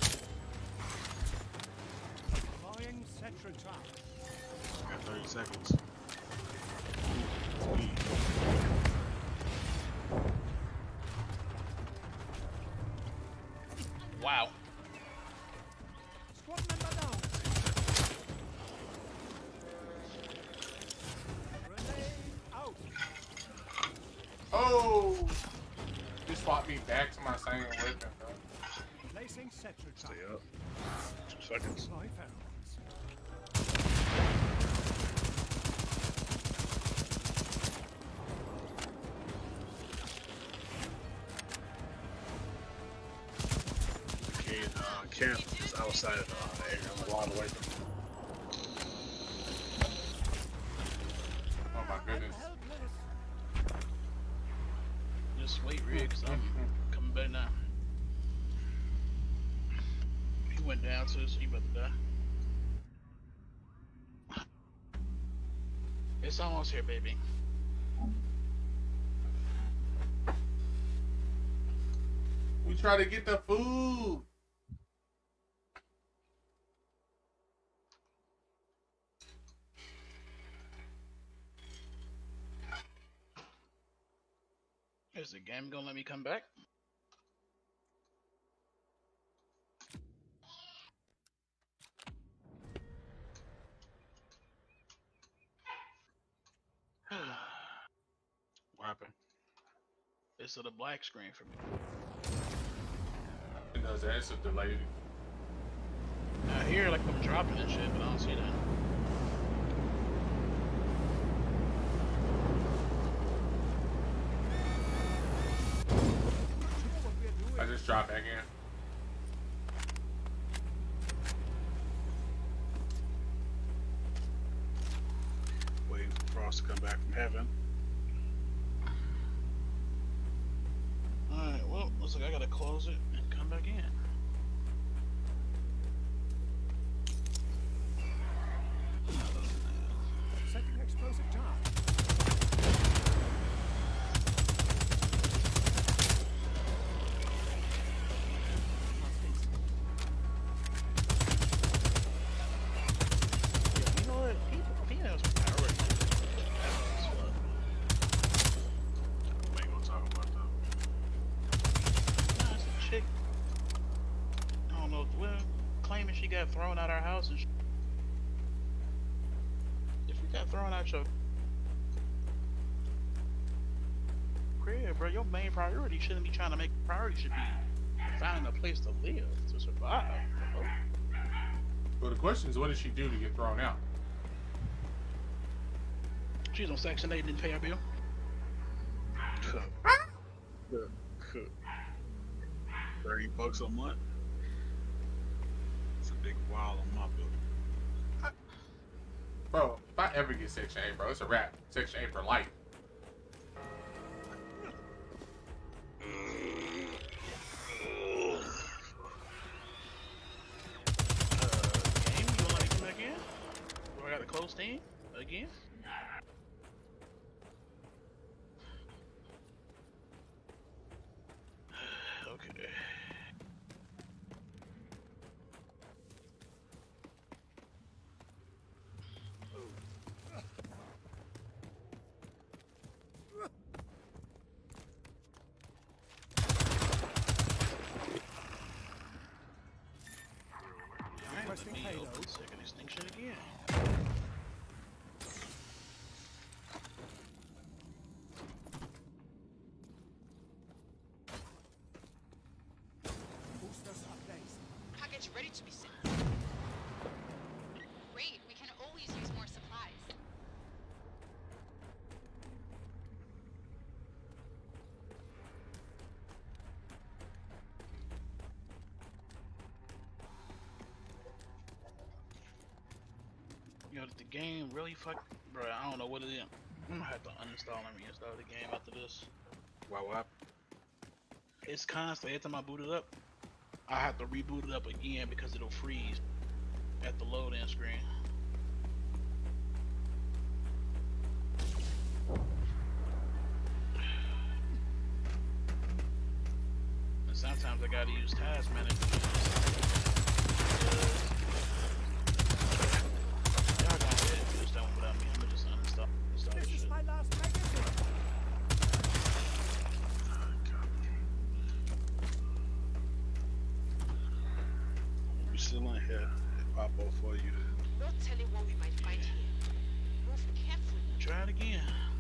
Camp is outside of the area. I'm a lot away from it. Oh my goodness. Just wait, Rick, 'cause I'm coming back now. He went down to so he about to die. It's almost here, baby. We try to get the food. The game gonna let me come back? What happened? It's a black screen for me. It does that. It's a delayed. I hear like I'm dropping and shit, but I don't see that. I just dropped back in. Waiting for Frost to come back from heaven. Alright, well, looks like I gotta close it and come back in. Setting explosive charge. Yeah, you know what? People, females are priority. We ain't gonna talk about that. Nah, it's a chick. I don't know. Well, claiming she got thrown out our house and sh- If you got thrown out your crib, bro, your main priority shouldn't be trying to make priority should be finding a place to live to survive. bro. Well, the question is, what did she do to get thrown out? She's on Section 8 didn't pay her bill. Thirty bucks a month. It's a big wall on my book. Bro, if I ever get Section 8, bro, it's a wrap. Section 8 for life. You know, the game really fuck. Bro, I don't know what it is. I'm gonna have to uninstall and reinstall the game after this. Why what happened? It's constant. Every time I boot it up, I have to reboot it up again because it'll freeze at the load in screen. And sometimes I gotta use task manager. Y'all gonna get it this time without me. I'm gonna just uninstall, install this This is shit. my last magazine. We still in here. It pop up for you. No telling what we might find here. Move carefully. Try it again.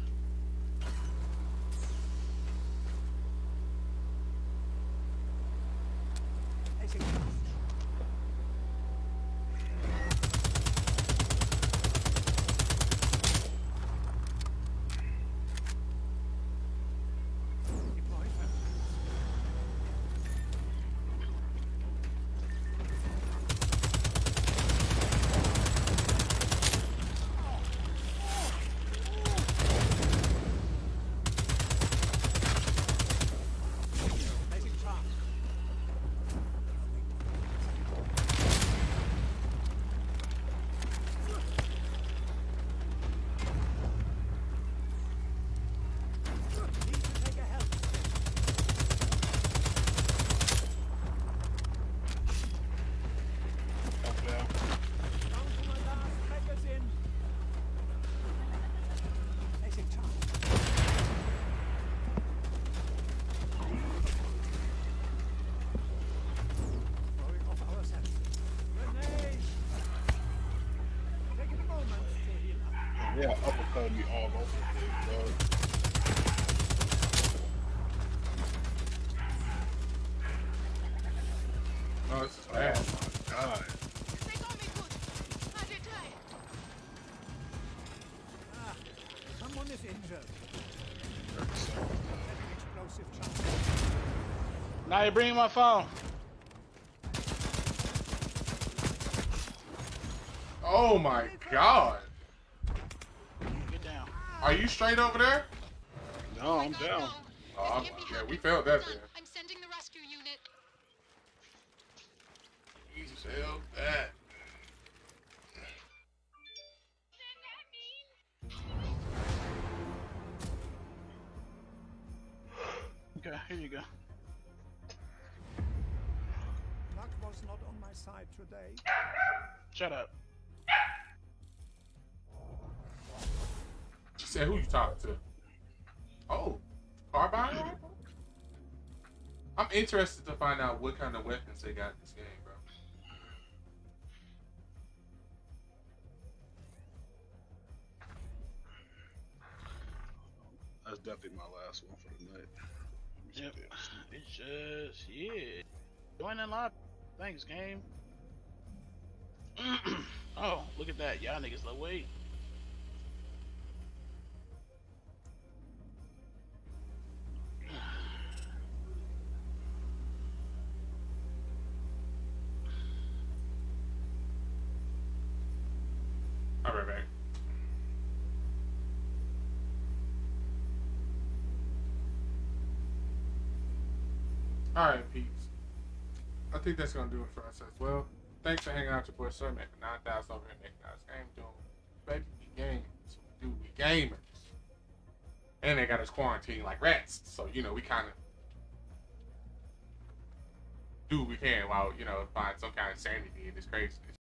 Yeah, uppercut me all over the place, bro. No, this is. God. They got me good. How'd you die? Ah, someone is injured. Hurts. Setting explosive charge. Now you're bringing my phone. Oh my god. Get down. Are you straight over there? No, I'm down. no. Oh, I'm- yeah, we happening. failed that Hold then. Interested to find out what kind of weapons they got in this game, bro. That's definitely my last one for the night. Yep. It's just yeah. Join in live. Thanks, game. oh, look at that. Y'all niggas low weight. Think that's gonna do it for us as well. Thanks for hanging out your boy Sir Maker 9000 over here making us game doing baby we game. We do we gamers. And they got us quarantined like rats. So you know we kinda do what we can while, you know, find some kind of sanity in this craziness.